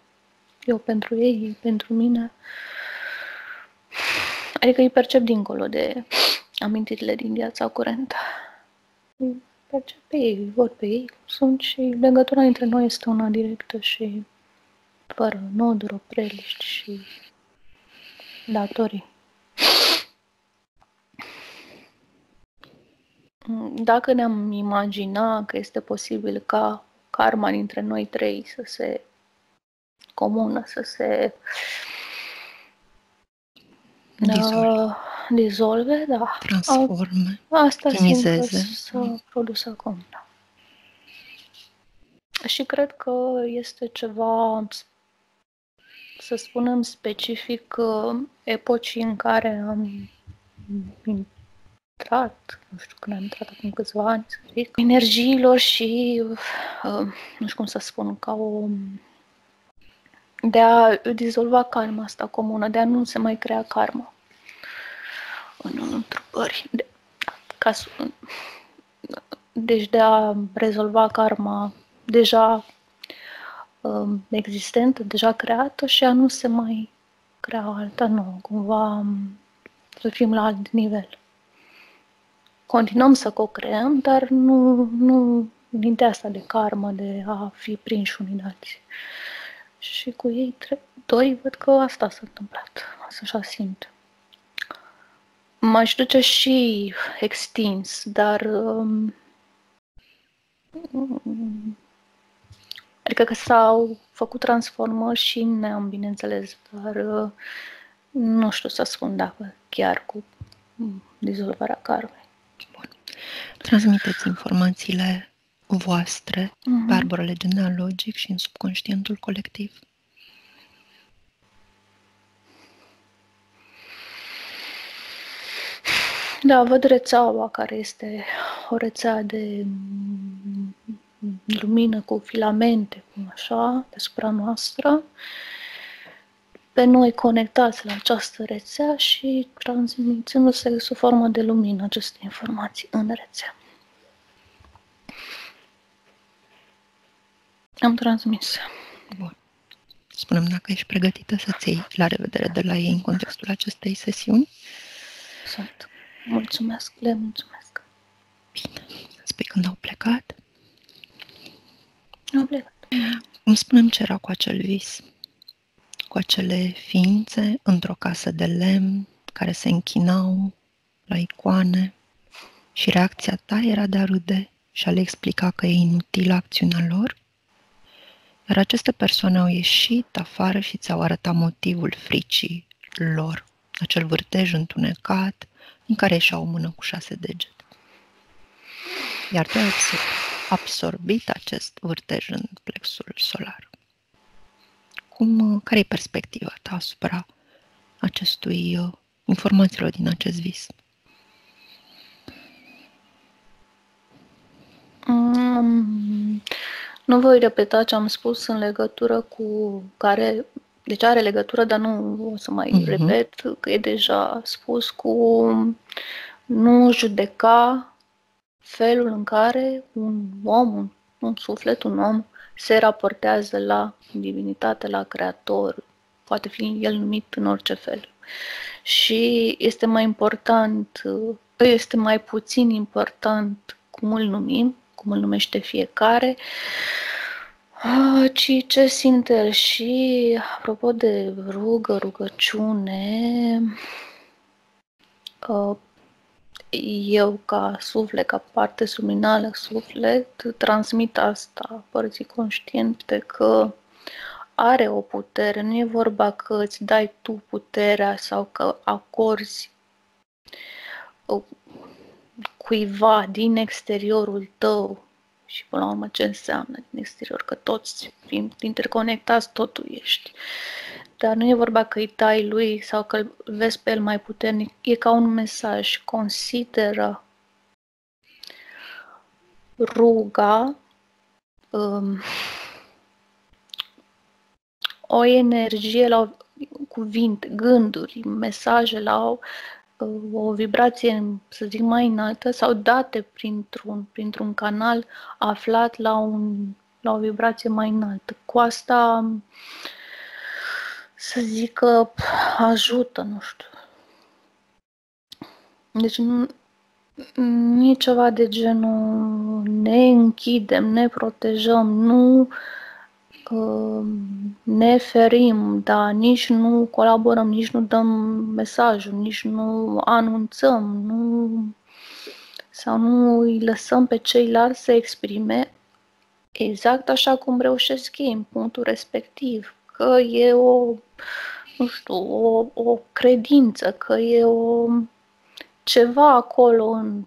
Eu pentru ei, ei pentru mine. Adică îi percep dincolo de amintirile din viața curentă. Îi percep pe ei, văd pe ei cum sunt și legătura între noi este una directă și fără noduri, opreliști și datorii. Dacă ne-am imagina că este posibil ca karma dintre noi trei să se comună, să se Dizolve. Uh, dizolve, da. Transforme. Asta simt că Chimizeze. s-a produs acum, da. Și cred că este ceva, să spunem, specific uh, epocii în care am intrat, nu știu când am intrat acum câțiva ani, să zic, energiilor și, uh, nu știu cum să spun, ca o de a dizolva karma asta comună, de a nu se mai crea karma în întrupări. De, ca, să- deci de a rezolva karma deja um, existentă, deja creată și a nu se mai crea alta nouă, cumva um, să fim la alt nivel. Continuăm să co-creăm, dar nu, nu din asta de karmă, de a fi prinși unii de alții. Și cu ei tre- doi văd că asta s-a întâmplat, asta așa simt. M-aș duce și extins, dar um, mm, adică că s-au făcut transformări și în neam, bineînțeles, dar uh, nu știu să spun dacă chiar cu mm, dizolvarea karmei. Transmiteți informațiile voastre Mhm. pe arborele genealogic și în subconștientul colectiv. Da, văd rețeaua care este o rețea de mm, lumină cu filamente, cum așa, deasupra noastră. Pe noi conectați la această rețea și transmițându-se sub formă de lumină aceste informații în rețea. Am transmis. Bun. Spunem dacă ești pregătită să-ți iei la revedere de la ei în contextul acestei sesiuni. Sunt. Mulțumesc, le mulțumesc. Bine. Spui când au plecat. Au plecat. Îmi spunem ce era cu acel vis. Cu acele ființe într-o casă de lemn care se închinau la icoane și reacția ta era de a râde și a le explica că e inutilă acțiunea lor. Iar aceste persoane au ieșit afară și ți-au arătat motivul fricii lor, acel vârtej întunecat în care ieșea o mână cu șase degete. Iar tu ai absor- absorbit acest vârtej în plexul solar. Cum, care e perspectiva ta asupra acestui uh, informațiilor din acest vis? Mm, nu voi repeta ce am spus în legătură cu care, deci are legătură, dar nu o să mai Mhm. repet, că e deja spus cu nu judeca felul în care un om, un, un suflet, un om se raportează la divinitate, la creator, poate fi el numit în orice fel. Și este mai important, este mai puțin important cum îl numim, cum îl numește fiecare, ah, ci ce simte el. Și apropo de rugă, rugăciune, ah, eu ca suflet, ca parte suminală suflet, transmit asta părții conștiente că are o putere, nu e vorba că îți dai tu puterea sau că acorzi o- cuiva din exteriorul tău și până la urmă ce înseamnă din exterior, că toți fiind interconectați, totul ești. Dar nu e vorba că îi tai lui sau că îl vezi pe el mai puternic, e ca un mesaj. Consideră ruga um, o energie la cuvinte, gânduri, mesaje la o, o vibrație, să zic, mai înaltă sau date printr-un, printr-un canal aflat la, un, la o vibrație mai înaltă. Cu asta, să zic că ajută, nu știu. Deci nu, nu e ceva de genul ne închidem, ne protejăm, nu uh, ne ferim, dar nici nu colaborăm, nici nu dăm mesajul, nici nu anunțăm, nu sau nu îi lăsăm pe ceilalți să exprime exact așa cum reușesc ei în punctul respectiv, că e o, nu știu, o, o credință, că e o ceva acolo în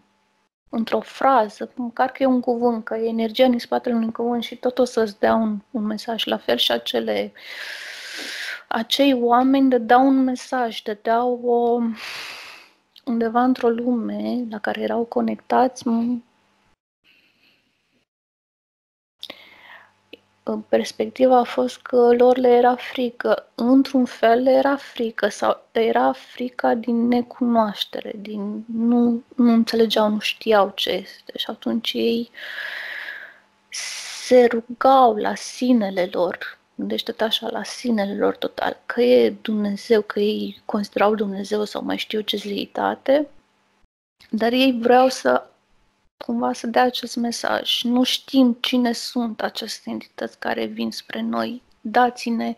într-o frază, măcar că e un cuvânt, că e energia din spatele unui cuvânt și tot o să-ți dea un, un mesaj. La fel și acele, acei oameni dădeau un mesaj, dădeau o, undeva într-o lume la care erau conectați perspectiva a fost că lor le era frică. Într-un fel le era frică sau era frica din necunoaștere, din nu, nu înțelegeau, nu știau ce este. Și atunci ei se rugau la sinele lor, gândește-te așa, la sinele lor total, că e Dumnezeu, că ei considerau Dumnezeu sau mai știu ce zeitate, dar ei vreau să cumva să dea acest mesaj. Nu știm cine sunt aceste entități care vin spre noi. Dați-ne,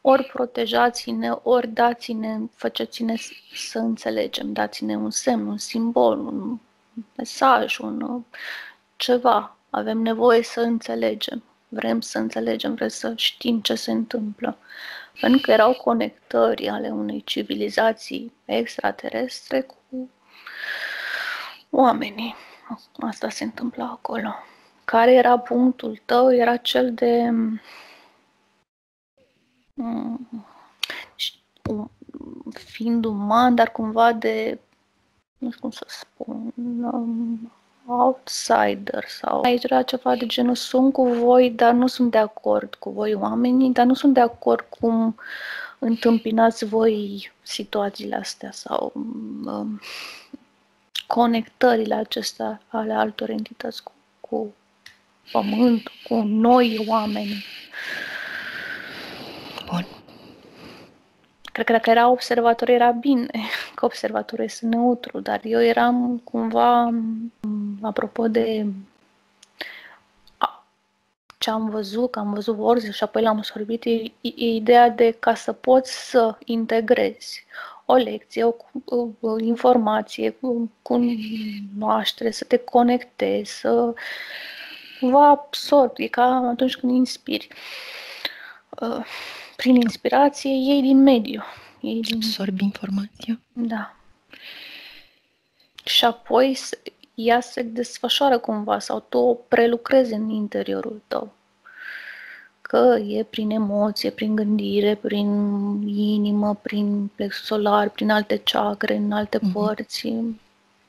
ori protejați-ne, ori dați-ne, faceți-ne să înțelegem, dați-ne un semn, un simbol, un mesaj, un ceva. Avem nevoie să înțelegem. Vrem să înțelegem, vrem să știm ce se întâmplă. Pentru că erau conectări ale unei civilizații extraterestre cu oamenii. Asta se întâmplă acolo. Care era punctul tău? Era cel de mm, fiind uman, dar cumva de nu știu cum să spun, um, outsider sau aici era ceva de genul sunt cu voi, dar nu sunt de acord cu voi oamenii, dar nu sunt de acord cum întâmpinați voi situațiile astea sau um, conectările acestea ale altor entități cu, cu pământul, cu noi oameni. Bun. Cred că dacă era observator era bine, <laughs> că observatorul este neutru, dar eu eram cumva, apropo de ce am văzut, că am văzut Vorzi și apoi l-am sorbit, e, e ideea de ca să poți să integrezi o lecție, o, o, o informație, cu, cunoaștere, să te conectezi, să vă absorbi, e ca atunci când inspiri. Uh, prin inspirație, iei din mediu. Iei din... Absorbi informația. Da. Și apoi ea se desfășoară cumva sau tu o prelucrezi în interiorul tău că e prin emoție, prin gândire, prin inimă, prin plexul solar, prin alte chakre, în alte mm-hmm. părți.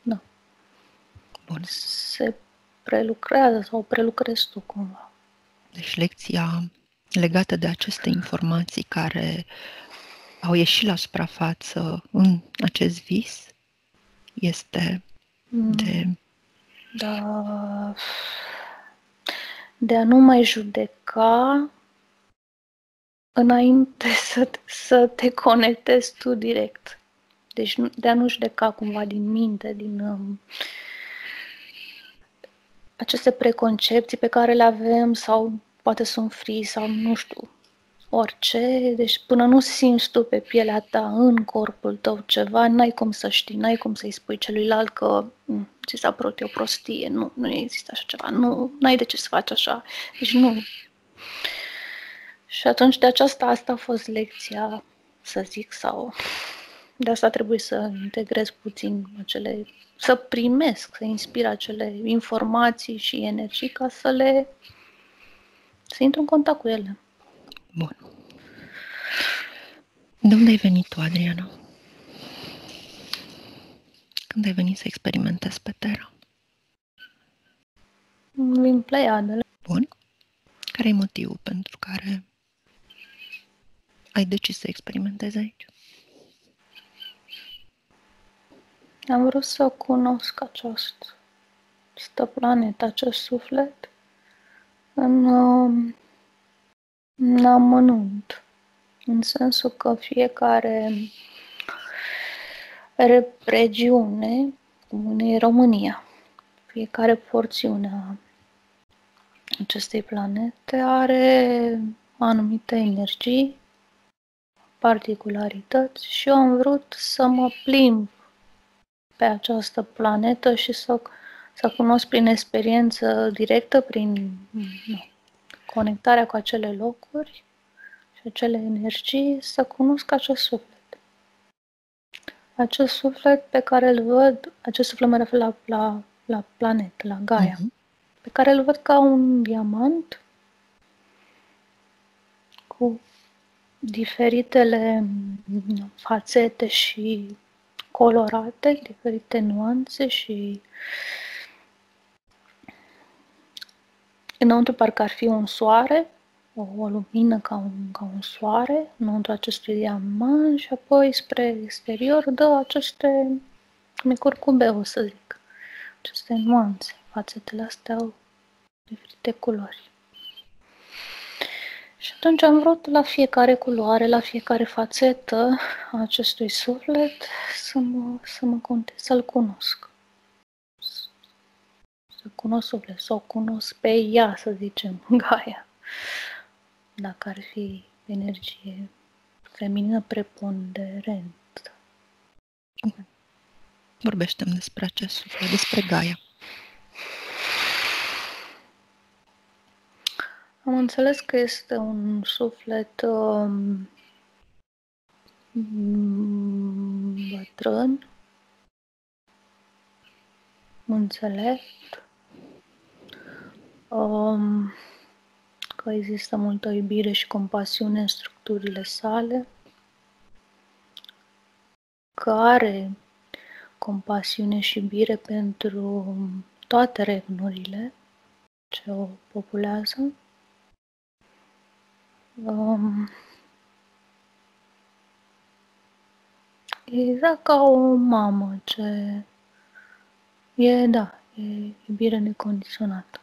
Da. Bun. Se prelucrează sau prelucrezi tu cumva. Deci lecția legată de aceste informații care au ieșit la suprafață în acest vis este mm. de... Da de a nu mai judeca înainte să, să te conectezi tu direct. Deci de a nu judeca cumva din minte, din um, aceste preconcepții pe care le avem sau poate sunt free sau nu știu, orice, deci până nu simți tu pe pielea ta, în corpul tău ceva, n-ai cum să știi, n-ai cum să-i spui celuilalt că mm, ți s-a părut o prostie, nu, nu există așa ceva, nu, n-ai de ce să faci așa, deci nu. Și atunci de aceasta asta a fost lecția, să zic, sau de asta trebuie să integrez puțin acele, să primesc, să inspir acele informații și energii ca să le, să intru în contact cu ele. Bun. De unde ai venit tu, Adriana? Când ai venit să experimentezi pe Terra? Din Pleiadele. Bun. Care e motivul pentru care ai decis să experimentezi aici? Am vrut să cunosc această planetă, acest suflet în, în amănunt, în sensul că fiecare regiune, cum e România, fiecare porțiune a acestei planete are anumite energii, particularități și eu am vrut să mă plimb pe această planetă și să, să cunosc prin experiență directă, prin nu, conectarea cu acele locuri și acele energii, să cunosc acest suflet. Acest suflet pe care îl văd, acest suflet mă refer la, la, la planetă, la Gaia, uh-huh. pe care îl văd ca un diamant cu diferitele fațete și colorate, diferite nuanțe și înăuntru parcă ar fi un soare, o, o lumină ca un, ca un soare înăuntru acestui diamant și apoi spre exterior dă aceste micuri cube, o să zic, aceste nuanțe. Fațetele astea au diferite culori. Și atunci am vrut la fiecare culoare, la fiecare fațetă a acestui suflet să mă, să mă conte, să-l cunosc. Să cunosc suflet, să o cunosc pe ea, să zicem, <laughs> Gaia. Dacă ar fi energie feminină preponderentă. Vorbește-mi despre acest suflet, despre Gaia. Am înțeles că este un suflet um, bătrân, înțelept, um, că există multă iubire și compasiune în structurile sale, că are compasiune și iubire pentru toate regnurile ce o populează Um, exact ca o mamă ce e, da, e iubire necondiționată.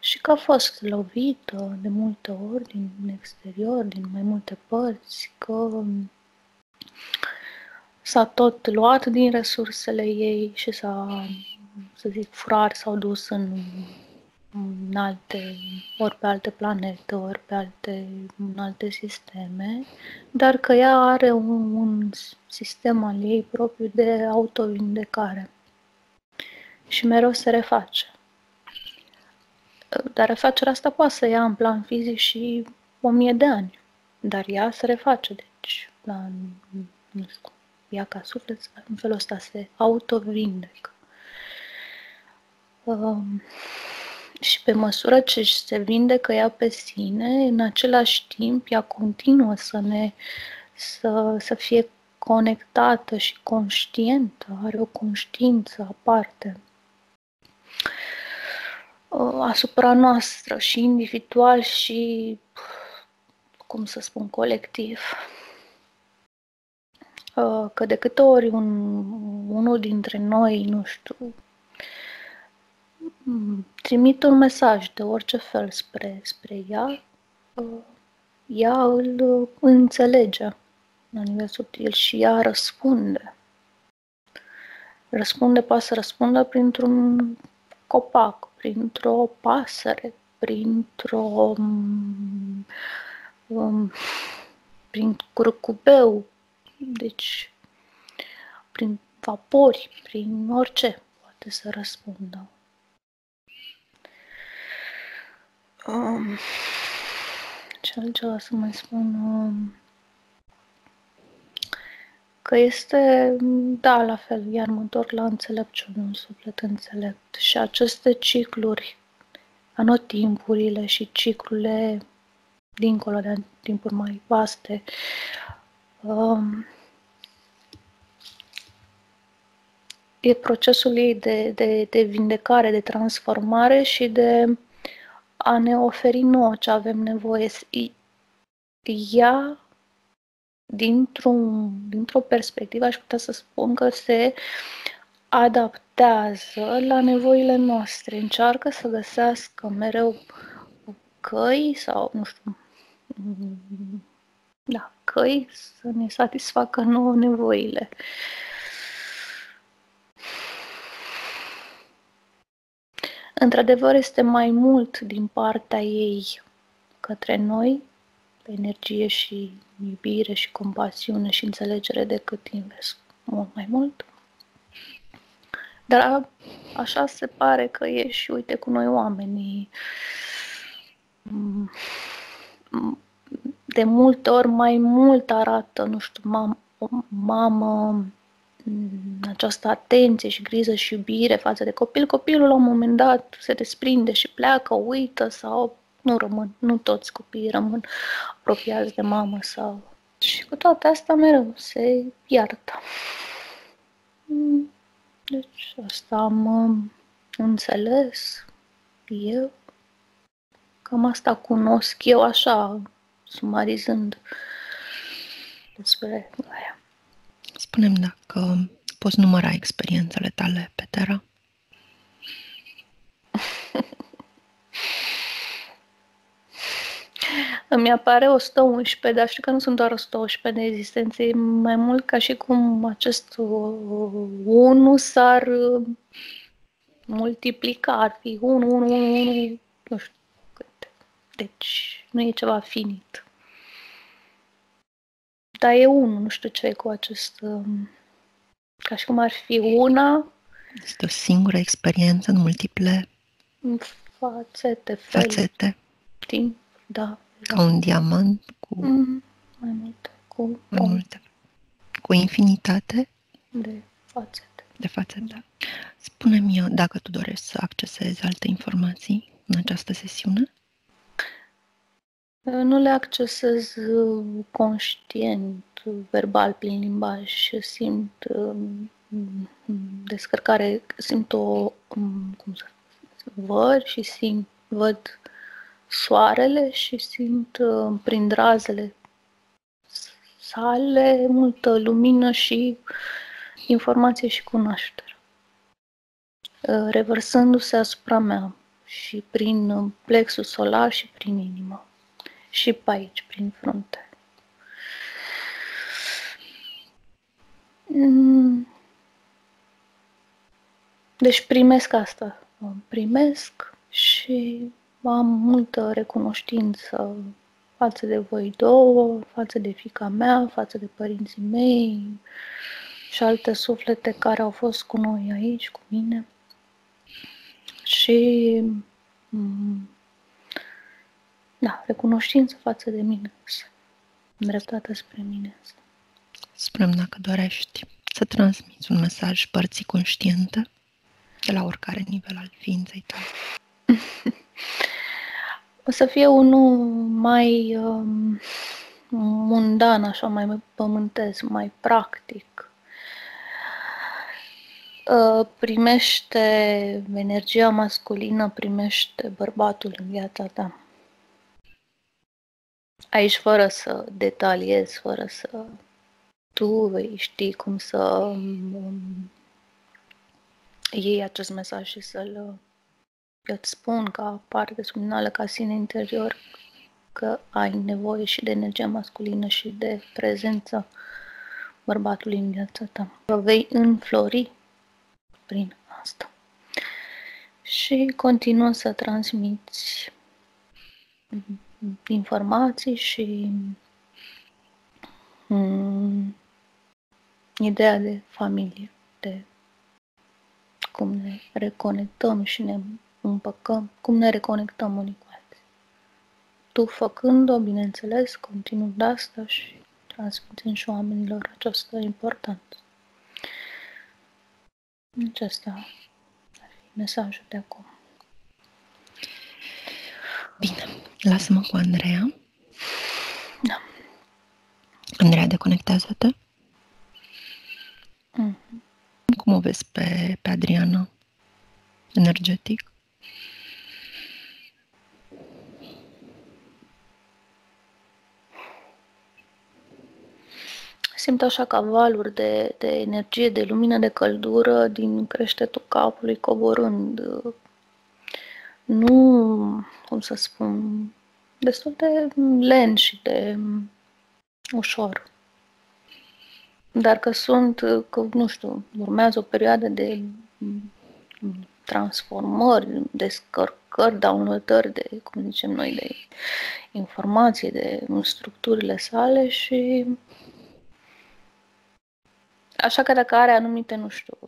Și că a fost lovită de multe ori din exterior, din mai multe părți, că s-a tot luat din resursele ei și s-a, să zic, furat, s-au dus în în alte, ori pe alte planete, ori pe alte, în alte sisteme, dar că ea are un, un sistem al ei propriu de autovindecare și mereu se reface. Dar refacerea asta poate să ia în plan fizic și o mie de ani, dar ea se reface, deci la, nu știu, ea ca suflet, în felul ăsta se autovindecă. Um, și pe măsură ce se vindecă ea pe sine, în același timp ea continuă să ne să, să fie conectată și conștientă, are o conștiință aparte uh, asupra noastră și individual și, cum să spun, colectiv. Uh, că de câte ori un, unul dintre noi, nu știu, trimit un mesaj de orice fel spre, spre ea, ea îl înțelege la nivel subtil și ea răspunde. Răspunde, poate să răspundă printr-un copac, printr-o pasăre, printr-o um, prin curcubeu, deci prin vapori, prin orice poate să răspundă. Um, ce altceva să mai spun? Um, că este, da, la fel, iar mă întorc la înțelepciune, un suflet înțelept. Și aceste cicluri, anotimpurile și ciclurile dincolo de timpuri mai vaste, um, e procesul ei de, de, de vindecare, de transformare și de a ne oferi nouă ce avem nevoie. Ea, dintr-o, dintr-o perspectivă, aș putea să spun că se adaptează la nevoile noastre, încearcă să găsească mereu căi sau, nu știu, da, căi să ne satisfacă nouă nevoile. Într-adevăr, este mai mult din partea ei către noi, pe energie și iubire și compasiune și înțelegere decât invest mult mai mult. Dar așa se pare că e și, uite, cu noi oamenii. De multe ori mai mult arată, nu știu, mam, o mamă această atenție și grijă și iubire față de copil, copilul la un moment dat se desprinde și pleacă, uită sau nu rămân, nu toți copiii rămân apropiați de mamă sau... Și cu toate astea mereu se iartă. Deci asta am um, înțeles eu. Cam asta cunosc eu așa, sumarizând despre aia. Spunem dacă poți număra experiențele tale pe Terra. <laughs> Îmi apare 111, dar știu că nu sunt doar 111 de existențe, e mai mult ca și cum acest 1 s-ar uh, multiplica, ar fi 1, 1, 1, 1, nu știu cât. Deci nu e ceva finit. Dar e unul, nu știu ce e cu acest... Um, ca și cum ar fi una... Este o singură experiență în multiple... Fațete, fel. Fațete. Timp, da. Ca un diamant cu... Mm, mai multe. Cu mai multe. Cu infinitate? De fațete. De fațete, da. Spune-mi dacă tu dorești să accesezi alte informații în această sesiune? Nu le accesez uh, conștient, verbal, prin limbaj. Simt um, descărcare, simt o, um, cum să văd și simt, văd soarele și simt uh, prin drazele sale multă lumină și informație și cunoaștere. Uh, revărsându-se asupra mea și prin plexul solar și prin inimă și pe aici, prin frunte. Mm. Deci primesc asta. Primesc și am multă recunoștință față de voi două, față de fica mea, față de părinții mei și alte suflete care au fost cu noi aici, cu mine. Și mm, da, recunoștință față de mine, îndreptată spre mine. spune dacă dorești să transmiți un mesaj părții conștiente de la oricare nivel al ființei tale. <laughs> o să fie unul mai um, mundan, așa, mai pământesc, mai practic. Uh, primește energia masculină, primește bărbatul în viața ta aici fără să detaliez, fără să tu vei ști cum să um, iei acest mesaj și să-l îți spun ca parte subliminală, ca sine interior, că ai nevoie și de energie masculină și de prezență bărbatului în viața ta. Vei înflori prin asta. Și continuă să transmiți informații și mm, ideea de familie, de cum ne reconectăm și ne împăcăm, cum ne reconectăm unii cu alții. Tu făcând-o, bineînțeles, continuând asta și transmitem și oamenilor această importanță. Acesta ar fi mesajul de acum. Bine, lasă-mă cu Andreea. Da. Andreea, deconectează-te. Mm-hmm. Cum o vezi pe, pe Adriana? Energetic? Simt așa ca valuri de, de energie, de lumină, de căldură din creștetul capului coborând. Nu, cum să spun, destul de len și de ușor. Dar că sunt, că, nu știu, urmează o perioadă de transformări, descărcări, downloadări de, cum zicem noi, de informații, de structurile sale și Așa că dacă are anumite, nu știu,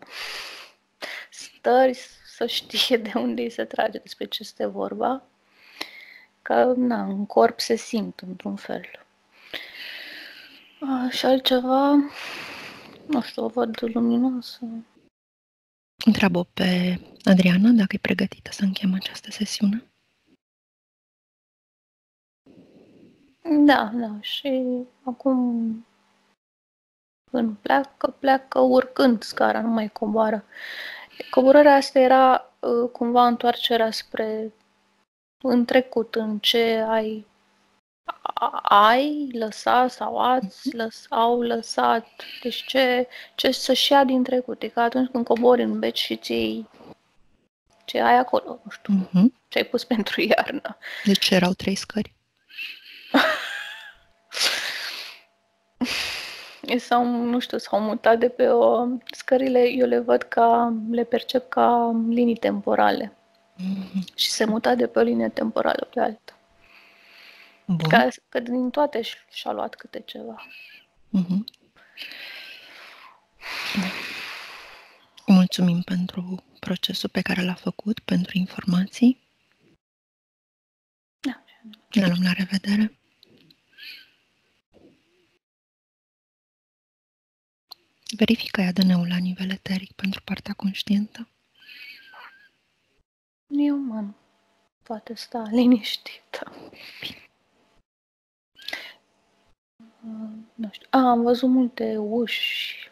stări, să știe de unde îi se trage, despre ce este vorba, că, na, în corp se simt într-un fel. A, și altceva, nu știu, o văd luminoasă. Întreabă pe Adriana dacă e pregătită să închem această sesiune. Da, da, și acum când pleacă, pleacă urcând scara, nu mai coboară. Coborârea asta era uh, cumva întoarcerea spre în trecut, în ce ai ai lăsat sau ați mhm. lăs, au lăsat, deci ce, ce să-și ia din trecut. E ca atunci când cobori în beci și ții ce ai acolo, nu știu, uh-huh. ce ai pus <laughs> pentru iarnă. Deci erau trei scări? <laughs> sau, nu știu, s-au mutat de pe o... Scările, eu le văd ca, le percep ca linii temporale. Mm-hmm. Și se muta de pe o linie temporală pe alta. Bun. Ca, că din toate și-a luat câte ceva. Mm-hmm. Mulțumim pentru procesul pe care l-a făcut, pentru informații. Da. Ne luăm la revedere. Verifică ADN-ul la nivel eteric pentru partea conștientă. E uman. Poate sta liniștită. Nu știu. A, am văzut multe uși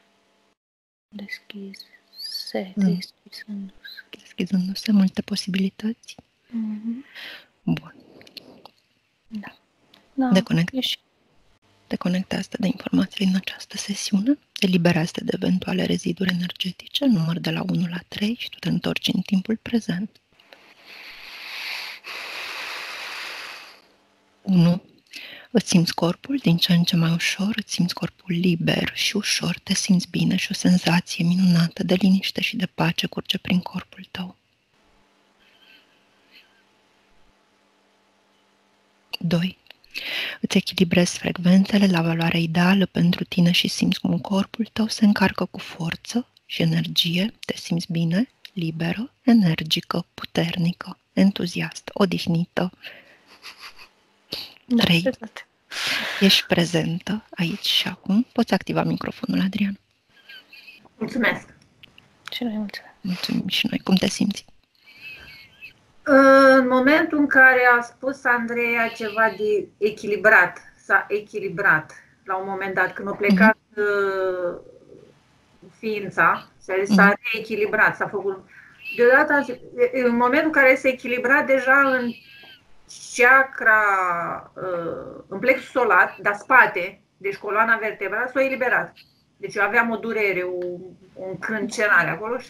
deschise, mm. deschizându-se. Deschizându-se multe posibilități. Mm-hmm. Bun. Da. da Deconect. Ești Deconectează de informații în această sesiune, eliberează de eventuale reziduri energetice, număr de la 1 la 3 și tu te întorci în timpul prezent. 1. Îți simți corpul din ce în ce mai ușor, îți simți corpul liber și ușor, te simți bine și o senzație minunată de liniște și de pace curge prin corpul tău. 2. Îți echilibrezi frecvențele la valoarea ideală pentru tine și simți cum corpul tău se încarcă cu forță și energie, te simți bine, liberă, energică, puternică, entuziastă, odihnită. 3. Da, Ești prezentă aici și acum. Poți activa microfonul, Adrian. Mulțumesc. Și noi mulțumesc. Mulțumim și noi. Cum te simți? În momentul în care a spus Andreea ceva de echilibrat, s-a echilibrat la un moment dat, când a plecat uh-huh. ființa, s-a uh-huh. reechilibrat, s-a făcut. Deodată, în momentul în care s-a echilibrat deja în chakra, uh, în plexul solar, dar spate, deci coloana vertebrală, s-a eliberat. Deci eu aveam o durere, o, o încrâncenare acolo și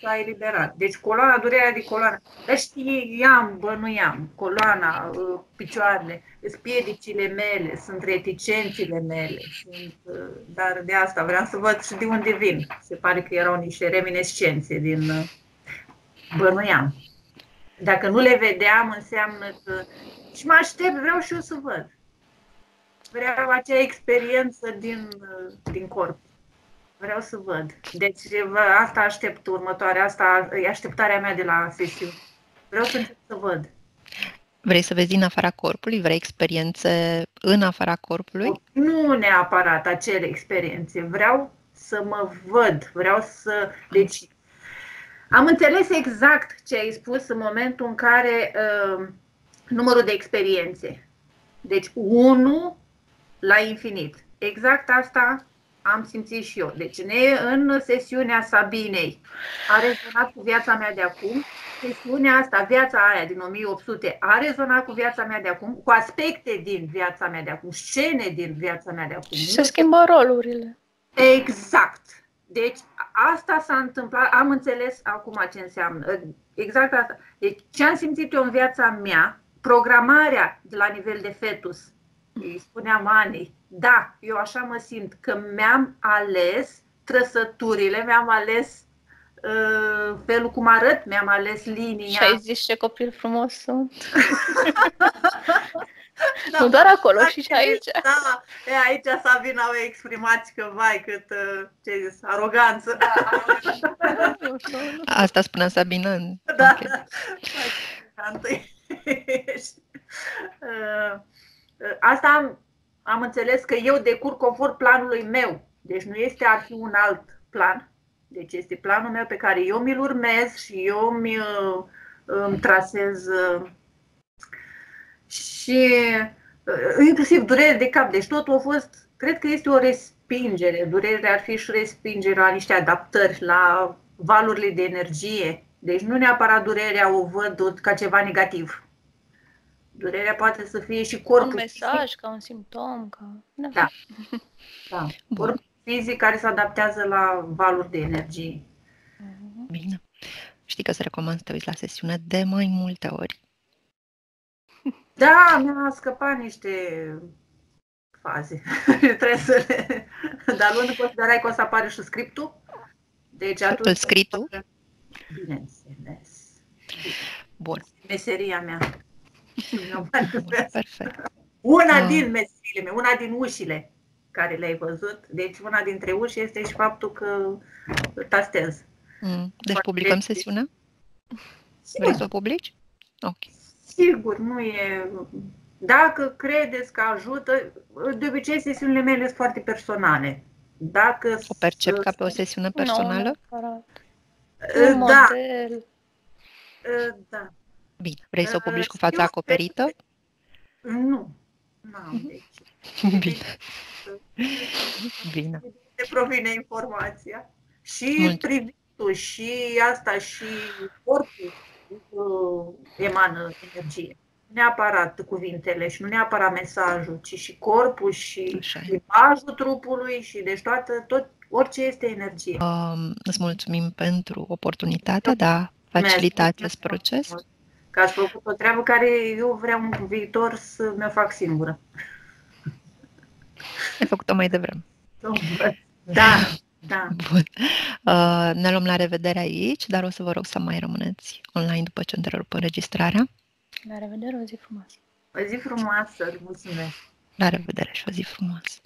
s-a eliberat. Deci coloana, durerea de coloană. Dar știam, bănuiam, coloana, uh, picioarele, sunt piedicile mele, sunt reticențile mele, sunt, uh, dar de asta vreau să văd și de unde vin. Se pare că erau niște reminescențe din uh, bănuiam. Dacă nu le vedeam, înseamnă că... Și mă aștept, vreau și eu să văd. Vreau acea experiență din, din corp. Vreau să văd. Deci asta aștept următoarea, asta e așteptarea mea de la sesiune. Vreau să încep să văd. Vrei să vezi din afara corpului? Vrei experiențe în afara corpului? Nu neapărat acele experiențe. Vreau să mă văd, vreau să... Deci, am înțeles exact ce ai spus în momentul în care uh, numărul de experiențe. Deci, 1 la infinit. Exact asta am simțit și eu. Deci, ne, în sesiunea Sabinei a rezonat cu viața mea de acum. Sesiunea asta, viața aia din 1800, a rezonat cu viața mea de acum, cu aspecte din viața mea de acum, scene din viața mea de acum. Și se schimbă rolurile. Exact. Deci asta s-a întâmplat, am înțeles acum ce înseamnă. Exact asta. Deci ce am simțit eu în viața mea, programarea de la nivel de fetus, îi spuneam Ani, da, eu așa mă simt, că mi-am ales trăsăturile, mi-am ales uh, felul cum arăt, mi-am ales linia. Și ai zis ce copil frumos sunt. Da, <laughs> nu doar acolo, da, și, și aici. <laughs> Da, e, aici Sabina o exprimați că, vai, cât, uh, ce zis, aroganță. Da, <laughs> Asta spunea Sabina. Da, okay. da. Asta am, am înțeles că eu decur conform planului meu. Deci nu este ar fi un alt plan. Deci este planul meu pe care eu mi-l urmez și eu mi uh, îmi trasez uh, și uh, inclusiv durere de cap. Deci totul a fost, cred că este o respingere. Durerea ar fi și respingerea la niște adaptări, la valurile de energie. Deci nu neapărat durerea o văd ca ceva negativ. Durerea poate să fie și corpul Un mesaj, fizic. ca un simptom. Ca... Da. da. da. <laughs> Corpul fizic care se adaptează la valuri de energie. Bine. Știi că se recomand să te uiți la sesiune de mai multe ori. <laughs> Da, mi-a scăpat niște faze. <laughs> Trebuie să le... Dar luând în considerare că o să apare și scriptul. Deci atunci... Îl scrii tu? Bineînțeles. Bun. Meseria mea. Perfect. Una ah. din meseriile mele, una din ușile care le-ai văzut. Deci una dintre uși este și faptul că tastez. Mm. Deci publicăm sesiunea? Vrei să o publici? Ok. Sigur, nu e... Dacă credeți că ajută, de obicei sesiunile mele sunt foarte personale. Dacă o percep ca pe o sesiune personală? Nu, Un da. model. Da. Bine. Vrei să o publici cu fața acoperită? Nu. Nu am mhm. <laughs> Bine. Bine. De provine informația. Și privitul, și asta, și corpul uh, emană energie. Neapărat cuvintele și nu neapărat mesajul, ci și corpul și limbajul trupului și deci toată, tot, orice este energie. Um, îți mulțumim pentru oportunitatea de a facilita acest proces. Că ați făcut o treabă care eu vreau în viitor să mi-o fac singură. Ai făcut-o mai devreme. <laughs> Da, da. Bun. Uh, ne luăm la revedere aici, dar o să vă rog să mai rămâneți online după ce întrerupă înregistrarea. La revedere, o zi frumoasă! O zi frumoasă, mulțumesc! La revedere și o zi frumoasă!